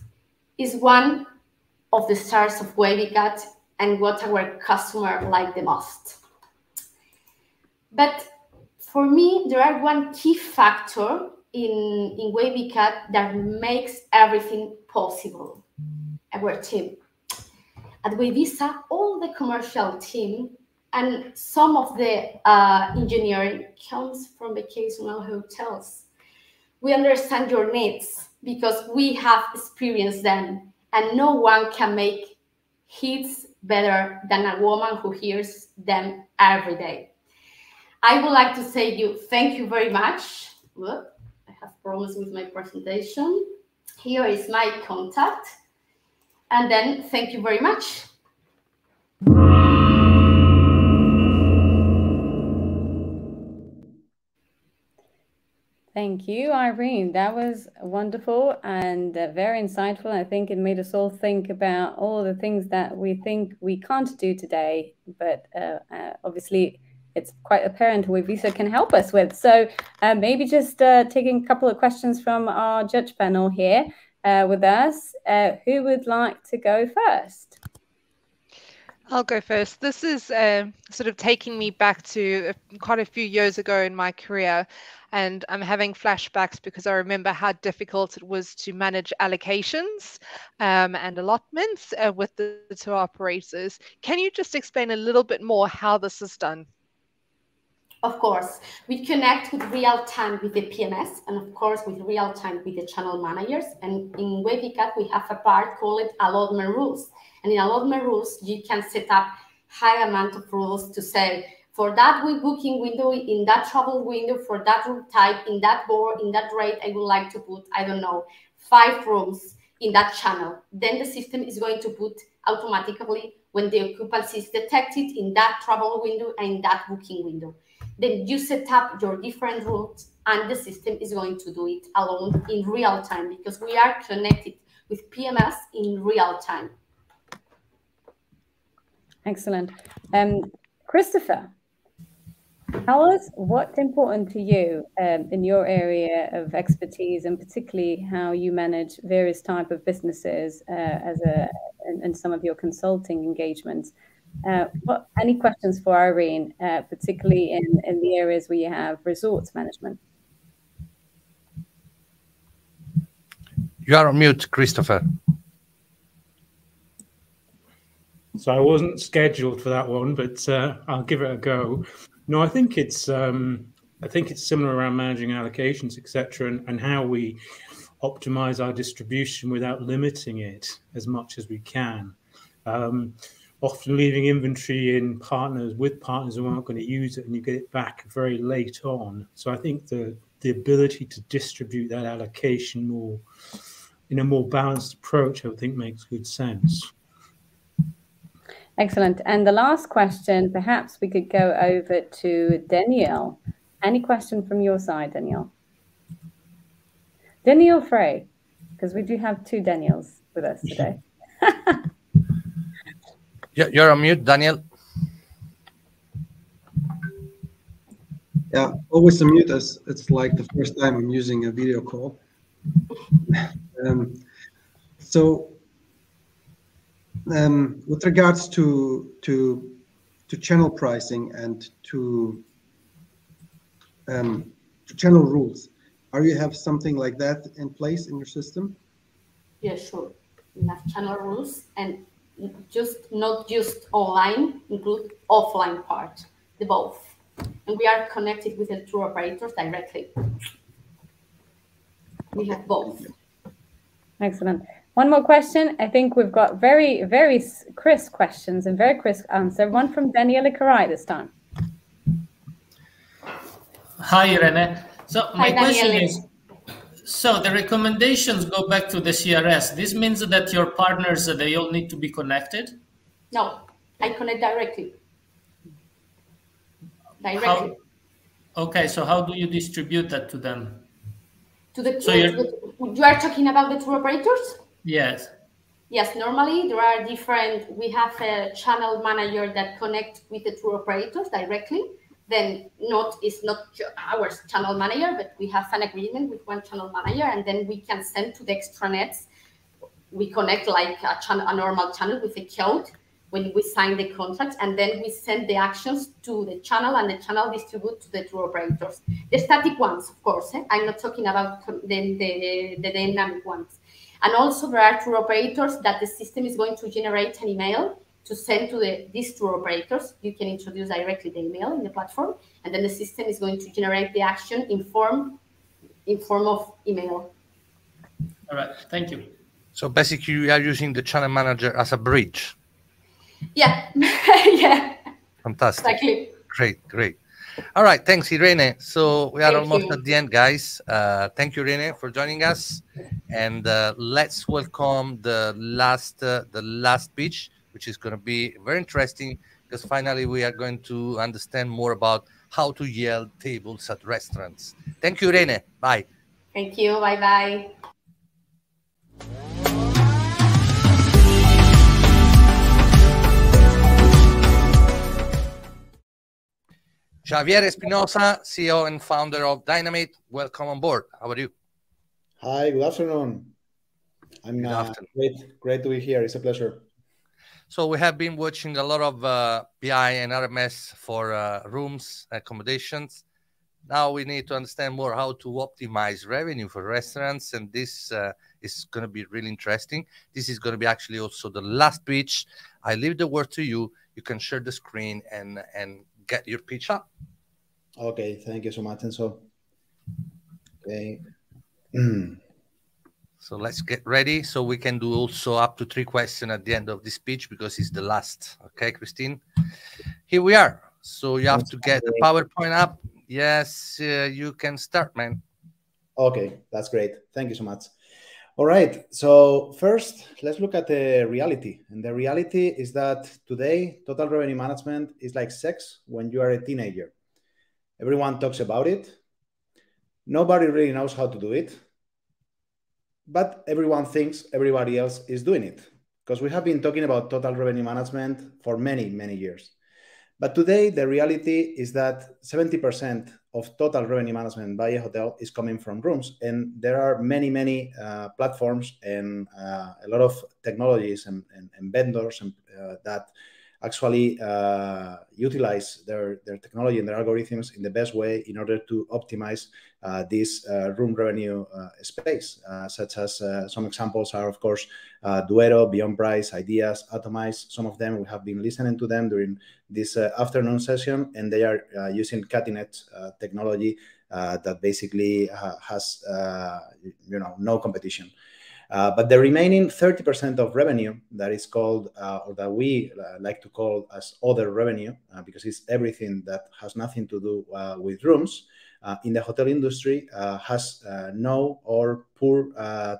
is one of the stars of WavyCut and what our customer like the most. But for me, there are one key factor in, in WavyCut that makes everything possible. Our team. At Wavisa, all the commercial team and some of the uh, engineering comes from vacational hotels. We understand your needs because we have experienced them, and no one can make hits better than a woman who hears them every day. I would like to say you thank you very much. Look, I have problems with my presentation. Here is my contact. And then thank you very much. Thank you, Irene. That was wonderful and uh, very insightful. I think it made us all think about all the things that we think we can't do today, but uh, uh, obviously it's quite apparent Wavisa can help us with. So uh, maybe just uh, taking a couple of questions from our judge panel here uh, with us. Uh, who would like to go first? I'll go first. This is uh, sort of taking me back to quite a few years ago in my career. And I'm having flashbacks because I remember how difficult it was to manage allocations um, and allotments uh, with the two operators. Can you just explain a little bit more how this is done? Of course, we connect with real time with the PMS and of course with real time with the channel managers. And in WavyCut, we have a part called allotment rules. And in allotment rules, you can set up high amount of rules to say, for that booking window, in that travel window, for that room type, in that board, in that rate, I would like to put, I don't know, five rooms in that channel. Then the system is going to put automatically when the occupancy is detected in that travel window and in that booking window then you set up your different routes and the system is going to do it alone in real time because we are connected with PMS in real time. Excellent. Um, Christopher, tell us what's important to you um, in your area of expertise and particularly how you manage various type of businesses uh, as a and some of your consulting engagements. Uh, what, any questions for Irene, uh, particularly in, in the areas where you have resorts management? You are on mute, Christopher. So I wasn't scheduled for that one, but uh, I'll give it a go. No, I think it's um, I think it's similar around managing allocations, etc., and, and how we optimize our distribution without limiting it as much as we can. Um, often leaving inventory in partners with partners who aren't going to use it and you get it back very late on. So I think the the ability to distribute that allocation more in a more balanced approach, I think makes good sense. Excellent. And the last question, perhaps we could go over to Danielle. Any question from your side, Danielle? Danielle Frey, because we do have two Daniels with us today. You're on mute, Daniel. Yeah, always on mute as it's like the first time I'm using a video call. um, so, um, with regards to to to channel pricing and to um, to channel rules, are you have something like that in place in your system? Yeah, sure. We have channel rules, and just not just online, include offline part, the both. And we are connected with the tour operators directly. We have both. Excellent. One more question. I think we've got very, very crisp questions and very crisp answer. One from Daniela Karai this time. Hi, Irene. So my Hi, question is, so the recommendations go back to the CRS. This means that your partners, uh, they all need to be connected? No, I connect directly. Directly. How, okay, so how do you distribute that to them? To the, so the, you are talking about the tour operators? Yes. Yes, normally there are different, we have a channel manager that connects with the tour operators directly. Then not is not our channel manager, but we have an agreement with one channel manager, and then we can send to the extranets. We connect like a channel, a normal channel with a code when we sign the contract, and then we send the actions to the channel, and the channel distribute to the tour operators. The static ones, of course. Eh? I'm not talking about the, the, the dynamic ones. And also there are tour operators that the system is going to generate an email to send to the, these two operators. You can introduce directly the email in the platform, and then the system is going to generate the action in form, in form of email. All right, thank you. So basically, you are using the channel manager as a bridge. Yeah, yeah. Fantastic. Exactly. Great, great. All right, thanks, Irene. So we are thank almost you. at the end, guys. Uh, thank you, Irene, for joining us, and uh, let's welcome the last uh, the last speech, which is going to be very interesting because finally we are going to understand more about how to yield tables at restaurants. Thank you, Irene. Bye. Thank you. Bye bye. Javier Espinosa, CEO and founder of Dynamit. Welcome on board. How are you? Hi, good afternoon. I'm good uh, afternoon. great, great to be here. It's a pleasure. So we have been watching a lot of uh, BI and RMS for uh, rooms, accommodations. Now we need to understand more how to optimize revenue for restaurants, and this uh, is going to be really interesting. This is going to be actually also the last pitch. I leave the word to you. You can share the screen and and get your pitch up. Okay, thank you so much. And so, okay. so let's get ready so we can do also up to three questions at the end of the speech because it's the last. Okay, Christine. Here we are. So you have to get the PowerPoint up. Yes, uh, you can start, man. Okay, that's great. Thank you so much. All right. So first, let's look at the reality. And the reality is that today, total revenue management is like sex when you are a teenager. Everyone talks about it. Nobody really knows how to do it. But everyone thinks everybody else is doing it because we have been talking about total revenue management for many, many years. But today, the reality is that 70% of total revenue management by a hotel is coming from rooms. And there are many, many uh, platforms and uh, a lot of technologies and, and, and vendors and, uh, that actually uh, utilize their, their technology and their algorithms in the best way in order to optimize uh, this uh, room revenue uh, space, uh, such as uh, some examples are, of course, Duetto, Beyond Price, IDeaS, Atomize. Some of them, we have been listening to them during this afternoon session, and they are using cutting-edge technology that basically has, you know, no competition. Uh, but the remaining 30% of revenue that is called, uh, or that we uh, like to call as other revenue, uh, because it's everything that has nothing to do uh, with rooms in the hotel industry, has no or poor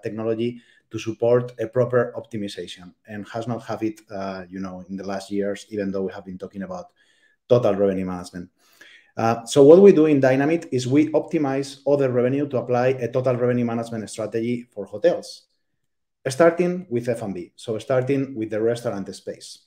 technology to support a proper optimization and has not have it, you know, in the last years, even though we have been talking about total revenue management. Uh, so what we do in Dynamit is we optimize other revenue to apply a total revenue management strategy for hotels starting with F&B, so starting with the restaurant space.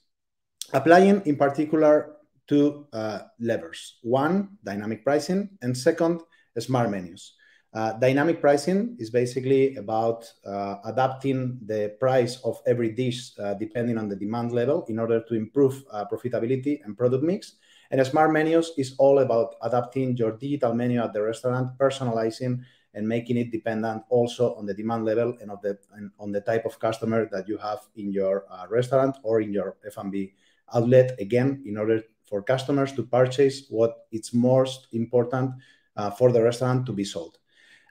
Applying in particular two uh, levers. One, dynamic pricing, and second, smart menus. Uh, dynamic pricing is basically about uh, adapting the price of every dish uh, depending on the demand level in order to improve uh, profitability and product mix. And smart menus is all about adapting your digital menu at the restaurant, personalizing and making it dependent also on the demand level and of the and on the type of customer that you have in your uh, restaurant or in your F&B outlet. Again, in order for customers to purchase what is most important uh, for the restaurant to be sold.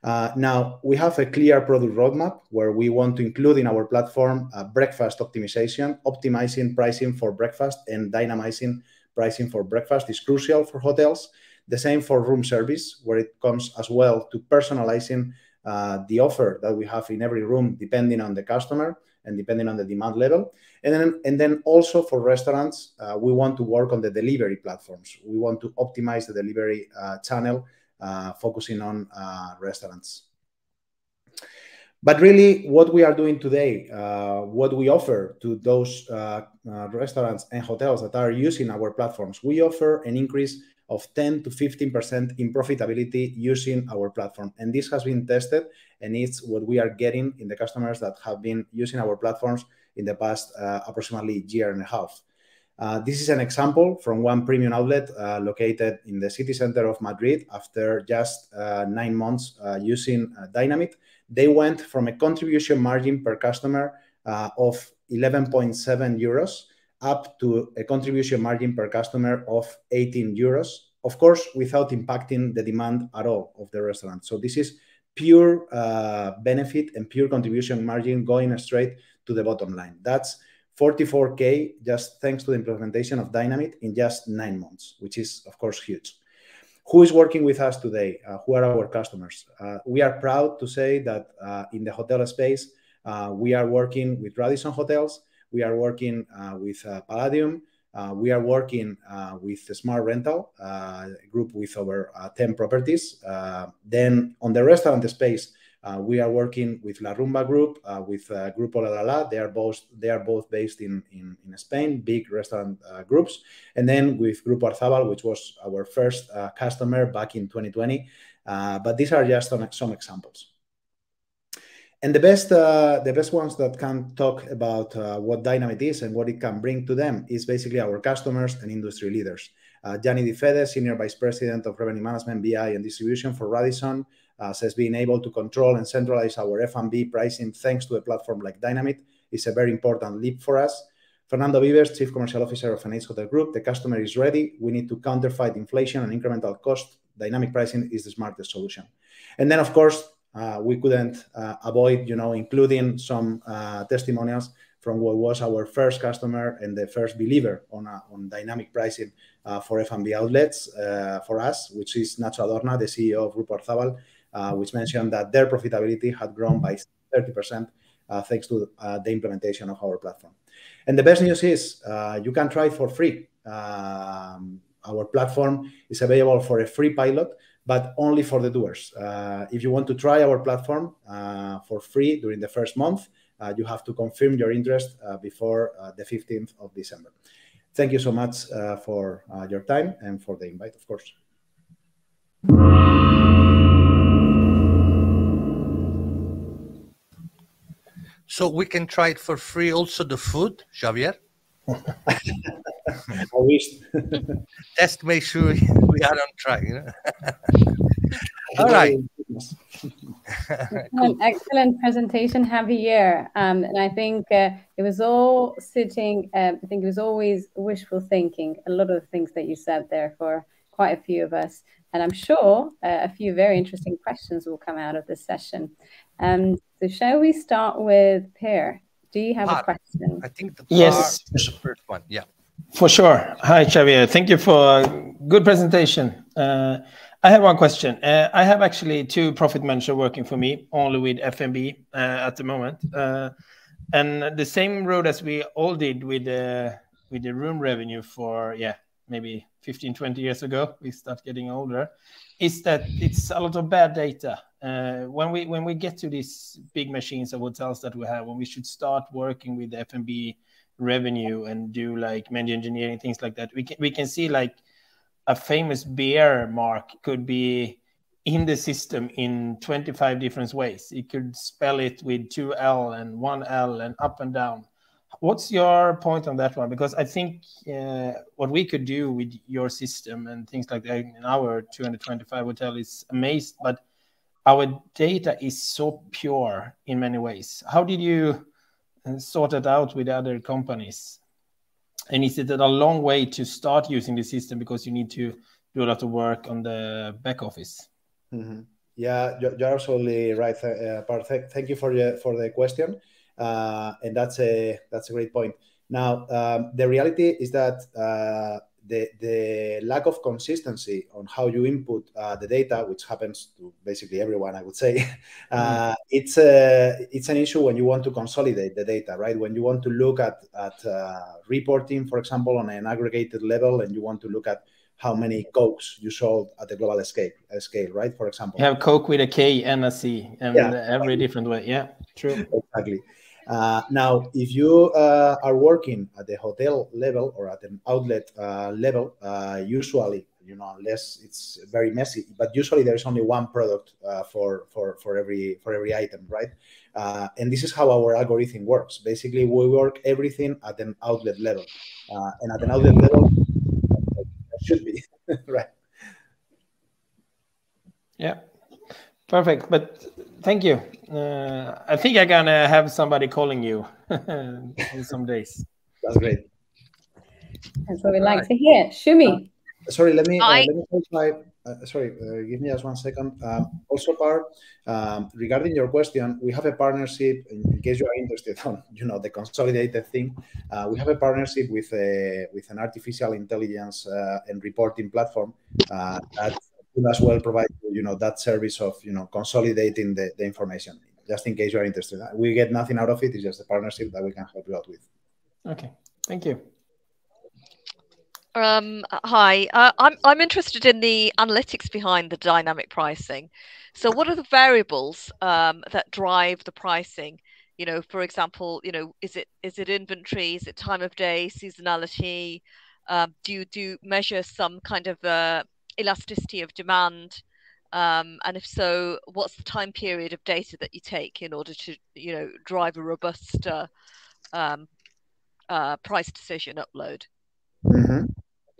Uh, now, we have a clear product roadmap where we want to include in our platform uh, breakfast optimization, optimizing pricing for breakfast and dynamizing pricing for breakfast is crucial for hotels. The same for room service, where it comes as well to personalizing uh, the offer that we have in every room, depending on the customer and depending on the demand level. And then, and then also for restaurants, uh, we want to work on the delivery platforms. We want to optimize the delivery uh, channel, uh, focusing on uh, restaurants. But really, what we are doing today, uh, what we offer to those restaurants and hotels that are using our platforms, we offer an increase of 10 to 15% in profitability using our platform. And this has been tested, and it's what we are getting in the customers that have been using our platforms in the past uh, approximately year and a half. Uh, this is an example from one premium outlet uh, located in the city center of Madrid. After just uh, nine months uh, using uh, Dynamit, they went from a contribution margin per customer of 11.7 euros up to a contribution margin per customer of 18 euros, of course, without impacting the demand at all of the restaurant. So this is pure uh, benefit and pure contribution margin going straight to the bottom line. That's 44K just thanks to the implementation of Dynamit in just nine months, which is, of course, huge. Who is working with us today? Uh, who are our customers? Uh, we are proud to say that in the hotel space, we are working with Radisson Hotels, we are working uh, with uh, Palladium. Uh, we are working uh, with the Smart Rental uh, group with over uh, 10 properties. then on the restaurant space, we are working with La Rumba Group, with Grupo La La La. They are both they are both based in in, in Spain, big restaurant groups, and then with Grupo Arzabal, which was our first customer back in 2020. but these are just some, some examples and the best uh, the best ones that can talk about uh, what Dynamit is and what it can bring to them is basically our customers and industry leaders. Uh, Gianni Di Fede, Senior Vice President of Revenue Management, BI, and Distribution for Radisson, uh, says being able to control and centralize our F&B pricing thanks to a platform like Dynamit is a very important leap for us. Fernando Vives, Chief Commercial Officer of Ace Hotel Group, the customer is ready. We need to counterfight inflation and incremental cost. Dynamic pricing is the smartest solution. And then, of course, Uh, we couldn't uh, avoid, you know, including some uh, testimonials from what was our first customer and the first believer on, uh, on dynamic pricing uh, for F&B outlets for us, which is Nacho Adorna, the CEO of Grupo Arzabal, which mentioned that their profitability had grown by 30% thanks to the implementation of our platform. And the best news is you can try for free. Um, our platform is available for a free pilot but only for the doers. Uh, if you want to try our platform uh, for free during the first month, uh, you have to confirm your interest uh, before uh, the 15th of December. Thank you so much uh, for your time and for the invite, of course. So we can try it for free also the food, Javier? I wish. Just make sure we are on track. You know? All right. cool. excellent presentation, Javier. Um, and I think uh, it was all sitting, uh, I think it was always wishful thinking, a lot of the things that you said there for quite a few of us. And I'm sure uh, a few very interesting questions will come out of this session. Um, so, shall we start with Per? Do you have a question? I think the yes. the first one. Yeah. For sure. Hi, Xavier. Thank you for a good presentation. Uh, I have one question. Uh, I have actually two profit managers working for me, only with F&B uh, at the moment. Uh, and the same road as we all did with the with the room revenue for yeah maybe 15 20 years ago we start getting older is that it's a lot of bad data. Uh, when we when we get to these big machines of hotels that we have when we should start working with F&B revenue and do like menu engineering things like that we can we can see like a famous beer mark could be in the system in 25 different ways. You could spell it with two l and one l and up and down what's your point on that one because i think uh, what we could do with your system and things like that in our 225 hotel is amazed but our data is so pure in many ways. How did you uh, sort it out with other companies? And is it a long way to start using the system because you need to do a lot of work on the back office? Mm -hmm. Yeah, you're absolutely right, uh, Part. Thank you for the for the question, uh, and that's a that's a great point. Now, um, the reality is that uh, the, the lack of consistency on how you input uh, the data, which happens to basically everyone, I would say, uh, mm. it's a it's an issue when you want to consolidate the data, right? When you want to look at at uh, reporting, for example, on an aggregated level, and you want to look at how many cokes you sold at the global scale, scale, right? For example, you have coke with a K and a C, and yeah. every different way. Yeah, true. Exactly. Uh, now, if you uh, are working at the hotel level or at an outlet uh, level, uh, usually, you know, unless it's very messy, but usually there's only one product uh, for for for every for every item, right? Uh, and this is how our algorithm works. Basically, we work everything at an outlet level, and at an outlet level, should be right. Yeah. Perfect. But thank you. Uh, I think I'm gonna have somebody calling you in some days. That's great. That's what we like to hear. Shumi. Uh, sorry, let me uh, let me my. Uh, sorry, uh, give me just one second. Um, also, part um, regarding your question, we have a partnership. In case you are interested on, you know, the consolidated thing, uh, we have a partnership with a with an artificial intelligence and reporting platform that could as well provide you know that service of you know consolidating the, the information just in case you are interested we get nothing out of it it's just a partnership that we can help you out with okay thank you um, hi, uh, I'm I'm interested in the analytics behind the dynamic pricing. So, what are the variables um, that drive the pricing? You know, for example, you know, is it is it inventory? Is it time of day? Seasonality? Um, do you do measure some kind of uh, elasticity of demand? Um, and if so, what's the time period of data that you take in order to, you know, drive a robust uh, um, uh, price decision upload? Mm-hmm.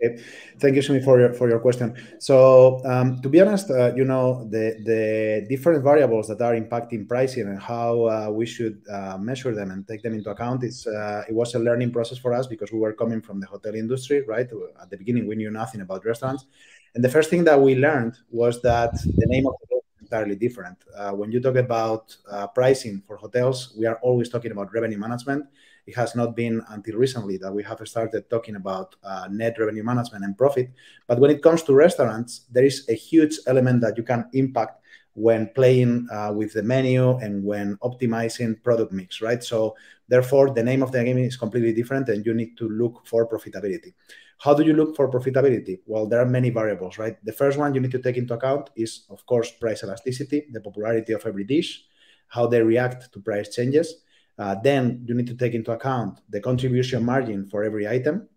Okay. Thank you, Shumi, for your for your question. So, um, to be honest, uh, you know the the different variables that are impacting pricing and how uh, we should uh, measure them and take them into account. It's uh, it was a learning process for us because we were coming from the hotel industry, right? At the beginning, we knew nothing about restaurants, and the first thing that we learned was that the name of the game is entirely different. Uh, when you talk about uh, pricing for hotels, we are always talking about revenue management. It has not been until recently that we have started talking about uh, net revenue management and profit. But when it comes to restaurants, there is a huge element that you can impact when playing uh, with the menu and when optimizing product mix, right? So therefore, the name of the game is completely different, and you need to look for profitability. How do you look for profitability? Well, there are many variables, right? The first one you need to take into account is, of course, price elasticity, the popularity of every dish, how they react to price changes. Uh, then you need to take into account the contribution margin for every item,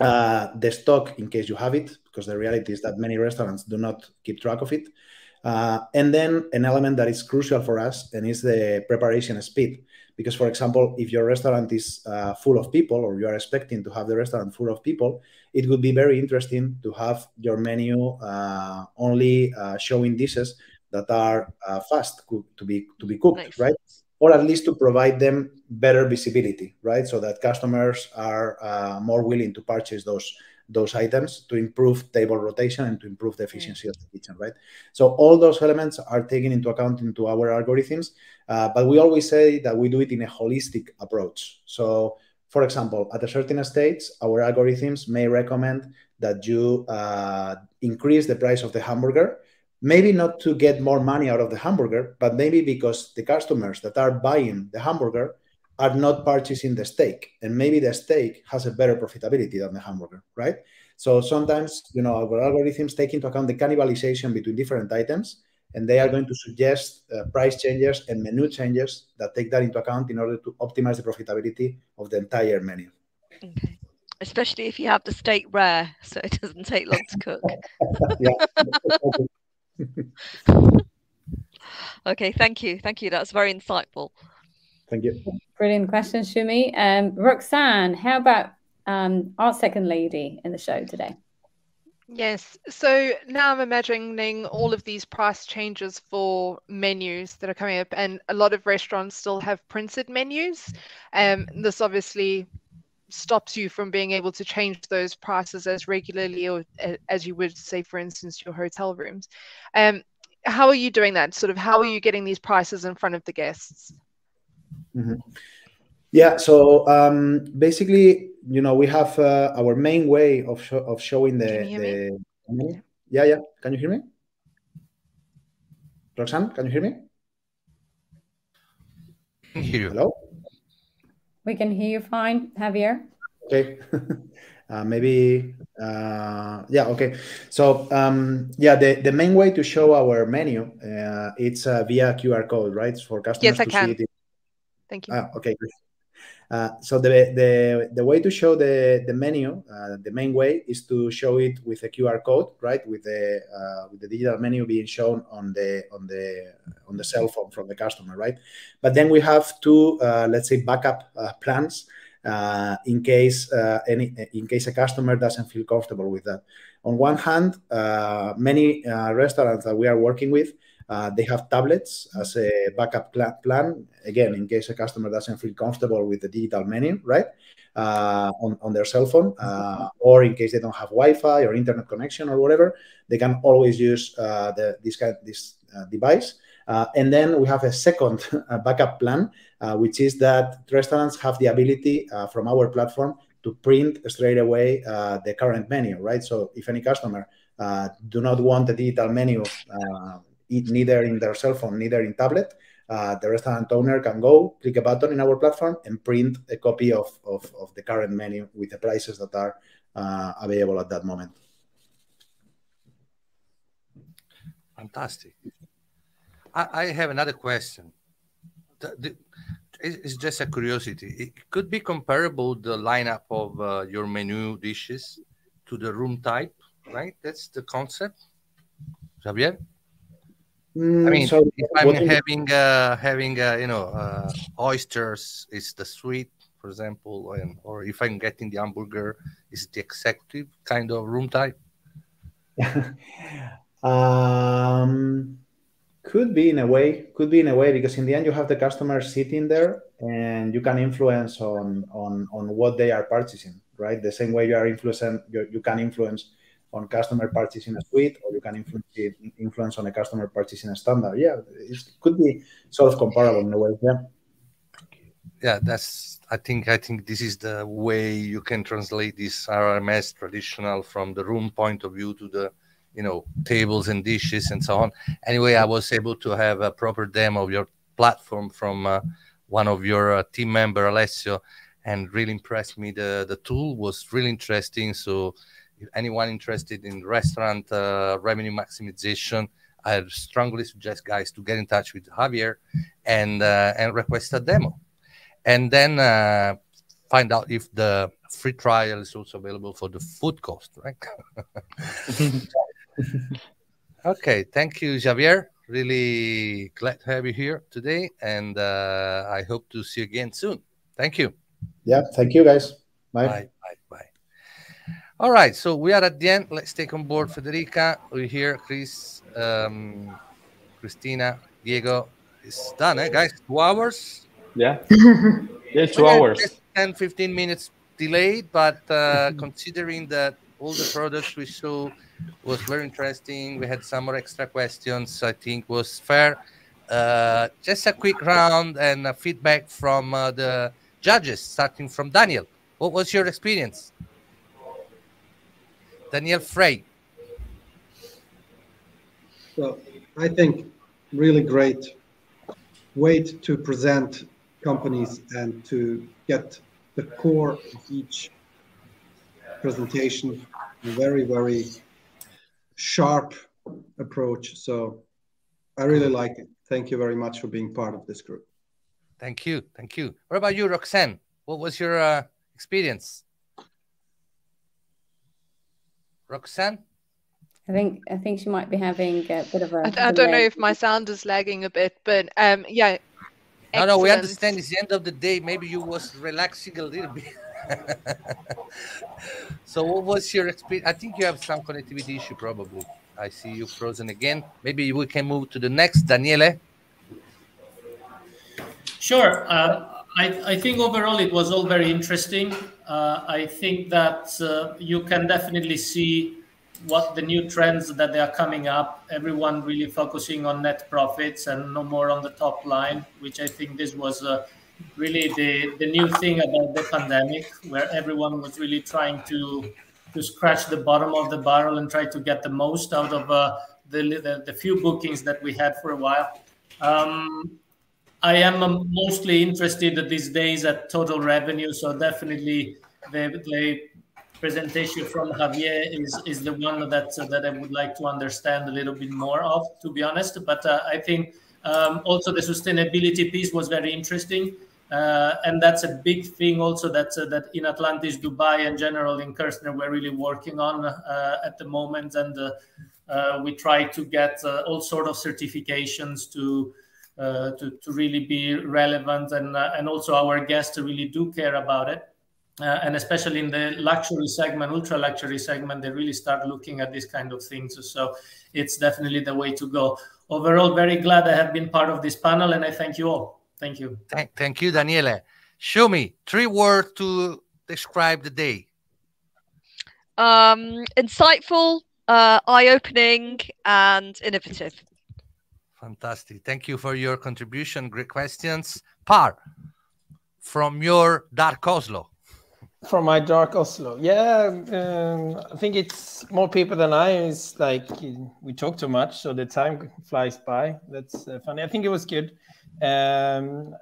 uh, the stock in case you have it, because the reality is that many restaurants do not keep track of it. Uh, and then an element that is crucial for us and is the preparation speed. Because, for example, if your restaurant is uh, full of people or you are expecting to have the restaurant full of people, it would be very interesting to have your menu uh, only uh, showing dishes that are uh, fast to be to be cooked, nice. right? Or at least to provide them better visibility, right? So that customers are uh, more willing to purchase those those items to improve table rotation and to improve the efficiency of the kitchen, right? So all those elements are taken into account into our algorithms, uh, but we always say that we do it in a holistic approach. So, for example, at a certain stage, our algorithms may recommend that you uh, increase the price of the hamburger, maybe not to get more money out of the hamburger, but maybe because the customers that are buying the hamburger are not purchasing the steak and maybe the steak has a better profitability than the hamburger right? So sometimes you know our algorithms take into account the cannibalization between different items and they are going to suggest uh, price changes and menu changes that take that into account in order to optimize the profitability of the entire menu. Okay. Especially if you have the steak rare so it doesn't take long to cook. Okay thank you. Thank you. That's very insightful Thank you. Brilliant question, Shumi. Um, Roxanne, how about um, our second lady in the show today? Yes. So now I'm imagining all of these price changes for menus that are coming up, and a lot of restaurants still have printed menus. Um, this obviously stops you from being able to change those prices as regularly or as you would say, for instance, your hotel rooms. Um, how are you doing that? Sort of how are you getting these prices in front of the guests? Mm-hmm. Yeah, so um, basically, you know, we have uh, our main way of sh- of showing the, the yeah, yeah. Can you hear me? Roxanne, can you hear me? hear you. Hello. We can hear you fine, Javier. Okay. uh, maybe uh, yeah okay so um, yeah the, the main way to show our menu uh, it's uh, via qr code right for customers yes i to can see it thank you. Ah, okay. Uh, so the, the the way to show the the menu uh, the main way is to show it with a qr code right? With the uh, with the digital menu being shown on the on the on the cell phone from the customer right? But then we have two uh, let's say backup uh, plans uh, in case any in case a customer doesn't feel comfortable with that. On one hand many restaurants that we are working with uh, they have tablets as a backup pl- plan, again, in case a customer doesn't feel comfortable with the digital menu, right, uh, on, on their cell phone, uh, or in case they don't have Wi-Fi or internet connection or whatever, they can always use uh, the, this kind this uh, device. and then we have a second backup plan, which is that restaurants have the ability from our platform to print straight away the current menu, right? So if any customer do not want the digital menu neither in their cell phone, neither in tablet, uh, the restaurant owner can go click a button in our platform and print a copy of, of, of the current menu with the prices that are uh, available at that moment. Fantastic. I, I have another question. The, the, it's just a curiosity. It could be comparable the lineup of uh, your menu dishes to the room type, right? That's the concept. Javier? Mm, I mean, so if I'm having uh, having uh, you know uh, oysters, is the suite, for example, and or if I'm getting the hamburger, is the executive kind of room type? Um, could be in a way, could be in a way, because in the end you have the customer sitting there and you can influence on on on what they are purchasing, right? The same way you are influencing, you, you can influence on customer purchasing a suite, or you can influence it, influence on a customer purchasing a standard. Yeah, it could be sort of comparable in a way. Yeah. Yeah, that's. I think. I think this is the way you can translate this RMS traditional from the room point of view to the, you know, tables and dishes and so on. Anyway, I was able to have a proper demo of your platform from uh, one of your uh, team member, Alessio, and really impressed me. The the tool was really interesting. So if anyone interested in restaurant uh, revenue maximization, I strongly suggest guys to get in touch with Javier and uh, and request a demo, and then uh, find out if the free trial is also available for the food cost, right? okay, thank you, Javier. Really glad to have you here today, and uh, I hope to see you again soon. Thank you. Yeah. Thank you, guys. Bye. Bye. Bye. Bye. All right, so we are at the end. Let's take on board Federica. We're here, Chris, um, Christina, Diego. It's done, eh, guys? Two hours? Yeah. yeah, two Okay, hours. just 10, 15 minutes delayed, but uh, considering that all the products we saw was very interesting, we had some more extra questions, I think was fair. Uh, just a quick round and uh, feedback from uh, the judges, starting from Daniel. What was your experience? Daniel Frey. So I think really great way to present companies and to get the core of each presentation. Very, very sharp approach. So I really like it. Thank you very much for being part of this group. Thank you. Thank you. What about you, Roxanne? What was your uh, experience? Roxanne? I think I think she might be having a bit of a. I, I don't know if my sound is lagging a bit, but um, yeah. No, no, we understand it's the end of the day. Maybe you was relaxing a little bit. so what was your experience? I think you have some connectivity issue probably. I see you frozen again. Maybe we can move to the next, Daniele. Sure. Uh, I, I, think overall it was all very interesting. Uh, I think that uh, you can definitely see what the new trends that they are coming up. Everyone really focusing on net profits and no more on the top line, which I think this was uh, really the, the new thing about the pandemic, where everyone was really trying to to scratch the bottom of the barrel and try to get the most out of uh, the, the, the few bookings that we had for a while. Um, I am um, mostly interested these days at total revenue, so definitely the, the presentation from Javier is, is the one that uh, that I would like to understand a little bit more of, to be honest. But uh, I think um, also the sustainability piece was very interesting. Uh, and that's a big thing also that uh, that in Atlantis, Dubai, and general in Kerzner we're really working on uh, at the moment, and uh, we try to get all sort of certifications to. To, to really be relevant and and also our guests really do care about it and especially in the luxury segment ultra luxury segment they really start looking at these kind of things so it's definitely the way to go overall very glad i have been part of this panel and i thank you all Thank you. Thank, thank you, Daniele. Show me three words to describe the day. Um, insightful, uh, eye-opening, and innovative. Fantastic. Thank you for your contribution. Great questions. Par, from your dark Oslo. From my dark Oslo, yeah, um, I think it's more people than I. It's like we talk too much, so the time flies by. That's uh, funny. I think it was good. Um,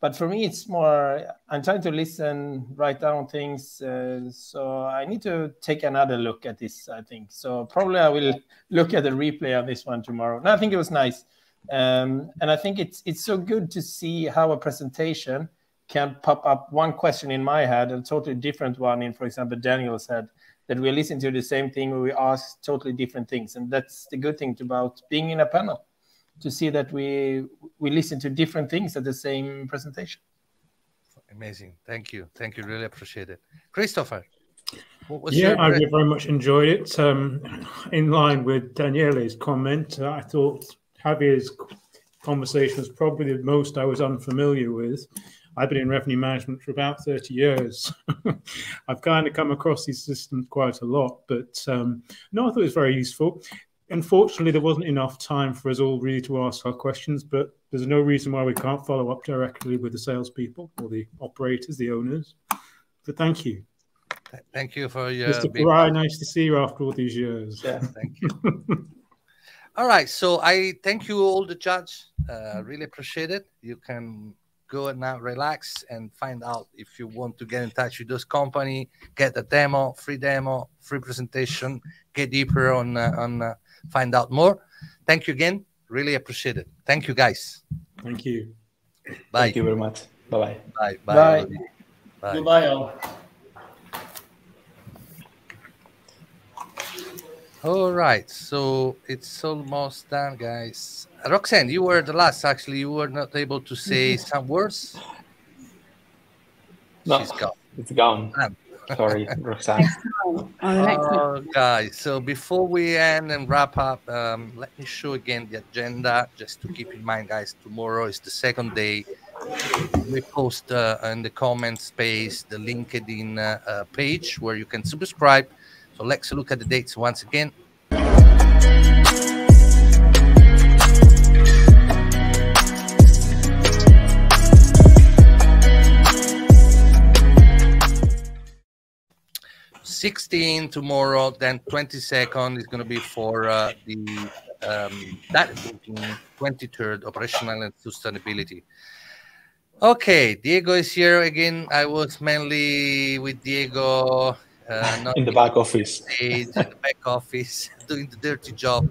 but for me, it's more, I'm trying to listen, write down things. Uh, so I need to take another look at this, I think. So probably I will look at the replay of this one tomorrow. No, I think it was nice. Um, and I think it's, it's so good to see how a presentation can pop up one question in my head and totally different one in, for example, Daniel's head that we listen to the same thing where we ask totally different things. And that's the good thing about being in a panel to see that we we listen to different things at the same presentation. Amazing. Thank you. Thank you. Really appreciate it. Christopher. yeah, I very much enjoyed it. Um, in line with Daniele's comment, uh, I thought Javier's conversation was probably the most I was unfamiliar with. I've been in revenue management for about 30 years. I've kind of come across these systems quite a lot, but um, no, I thought it was very useful unfortunately, there wasn't enough time for us all really to ask our questions, but there's no reason why we can't follow up directly with the salespeople or the operators, the owners. So thank you. Thank you for your. Mr. Ferrari, nice to see you after all these years. Yeah, thank you. all right, so I thank you all the judge. Uh, really appreciate it. You can go and now relax and find out if you want to get in touch with those company, get a demo, free demo, free presentation, get deeper on uh, on uh, find out more. Thank you again. Really appreciate it. Thank you, guys. Thank you. Bye. Thank you very much. Bye-bye. Bye. Bye. Bye. Bye. Goodbye, all. All right, so it's almost done, guys. Roxanne, you were the last. Actually, you were not able to say some words. No, She's gone. It's gone. Sorry, Roxanne. Oh, guys. So before we end and wrap up, um, let me show again the agenda just to keep in mind, guys. Tomorrow is the second day. We post uh, in the comment space the LinkedIn uh, uh, page where you can subscribe. So let's look at the dates once again. 16 tomorrow, then 22nd is going to be for uh, the um, that booking, 23rd operational and sustainability. Okay, Diego is here again. I was mainly with Diego, uh, in the back office, stage, in the back office, doing the dirty job.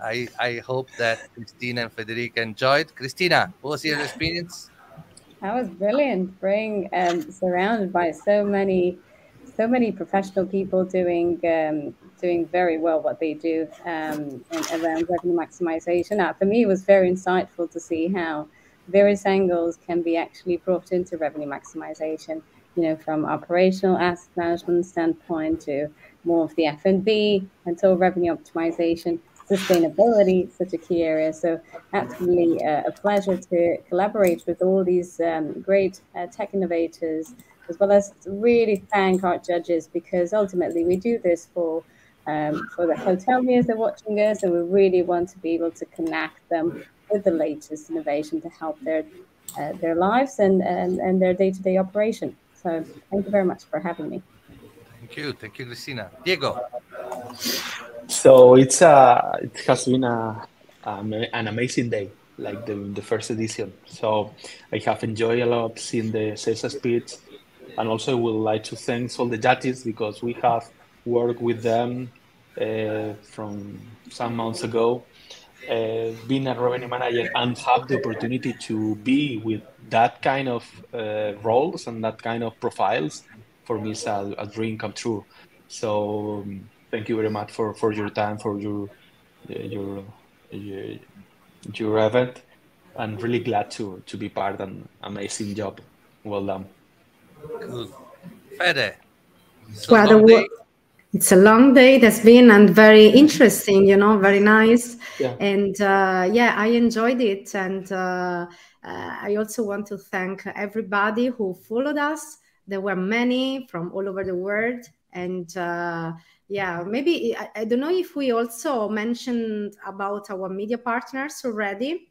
I I hope that Christina and Federica enjoyed. Christina, what was your experience? That was brilliant. Being um, surrounded by so many so many professional people doing um, doing very well what they do um, around revenue maximization. Now, for me, it was very insightful to see how various angles can be actually brought into revenue maximization. You know, from operational asset management standpoint to more of the F&B and so revenue optimization, sustainability, such a key area. So that's really a, a pleasure to collaborate with all these um, great uh, tech innovators, as well as really thank our judges because ultimately we do this for um, for the hoteliers that are watching us, and we really want to be able to connect them with the latest innovation to help their uh, their lives and, and, and their day-to-day operation. So thank you very much for having me. Thank you. Thank you, Cristina. Diego. So it's a, it has been a, um, an amazing day, like the, the first edition. So I have enjoyed a lot seeing the sales speech. And also would like to thank all the judges because we have worked with them uh, from some months ago uh, being a revenue manager and have the opportunity to be with that kind of uh, roles and that kind of profiles for me is a, a dream come true so um, thank you very much for, for your time for your your your, your event and really glad to to be part of an amazing job well done Good. Fede. So well, it's a long day. That's been and very interesting you know very nice. Yeah. and uh, yeah i enjoyed it. And uh, uh, i also want to thank everybody who followed us. There were many from all over the world. And uh, yeah maybe I, I, don't know if we also mentioned about our media partners already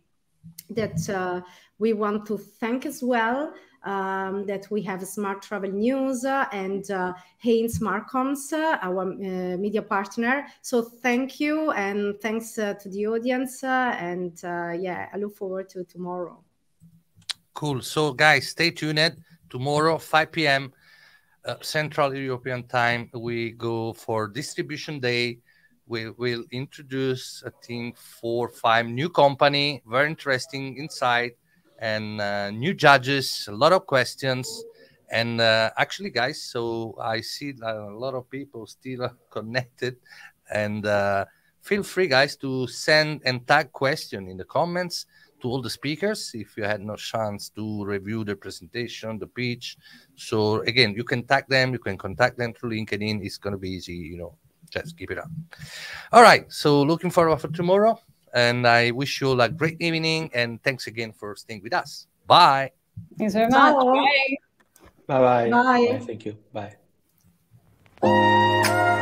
that uh, we want to thank as well um, that we have Smart Travel News uh, and uh, Haynes Marcoms, uh, our uh, media partner. So thank you and thanks uh, to the audience. Uh, and yeah, I look forward to tomorrow. Cool. So guys, stay tuned. Tomorrow, 5 p.m. Central European time, we go for distribution day. We will introduce, I think, four, five new company, very interesting inside and uh, new judges, a lot of questions. And uh, actually, guys, so I see a lot of people still connected. And uh, feel free, guys, to send and tag question in the comments to all the speakers if you had no chance to review the presentation, the pitch. So again, you can tag them, you can contact them through LinkedIn. It's going to be easy, you know, just keep it up. All right. So looking forward for tomorrow. And I wish you all a great evening. And thanks again for staying with us. Bye. Thanks very much. Bye. Bye-bye. Bye. Bye. Thank you. Bye.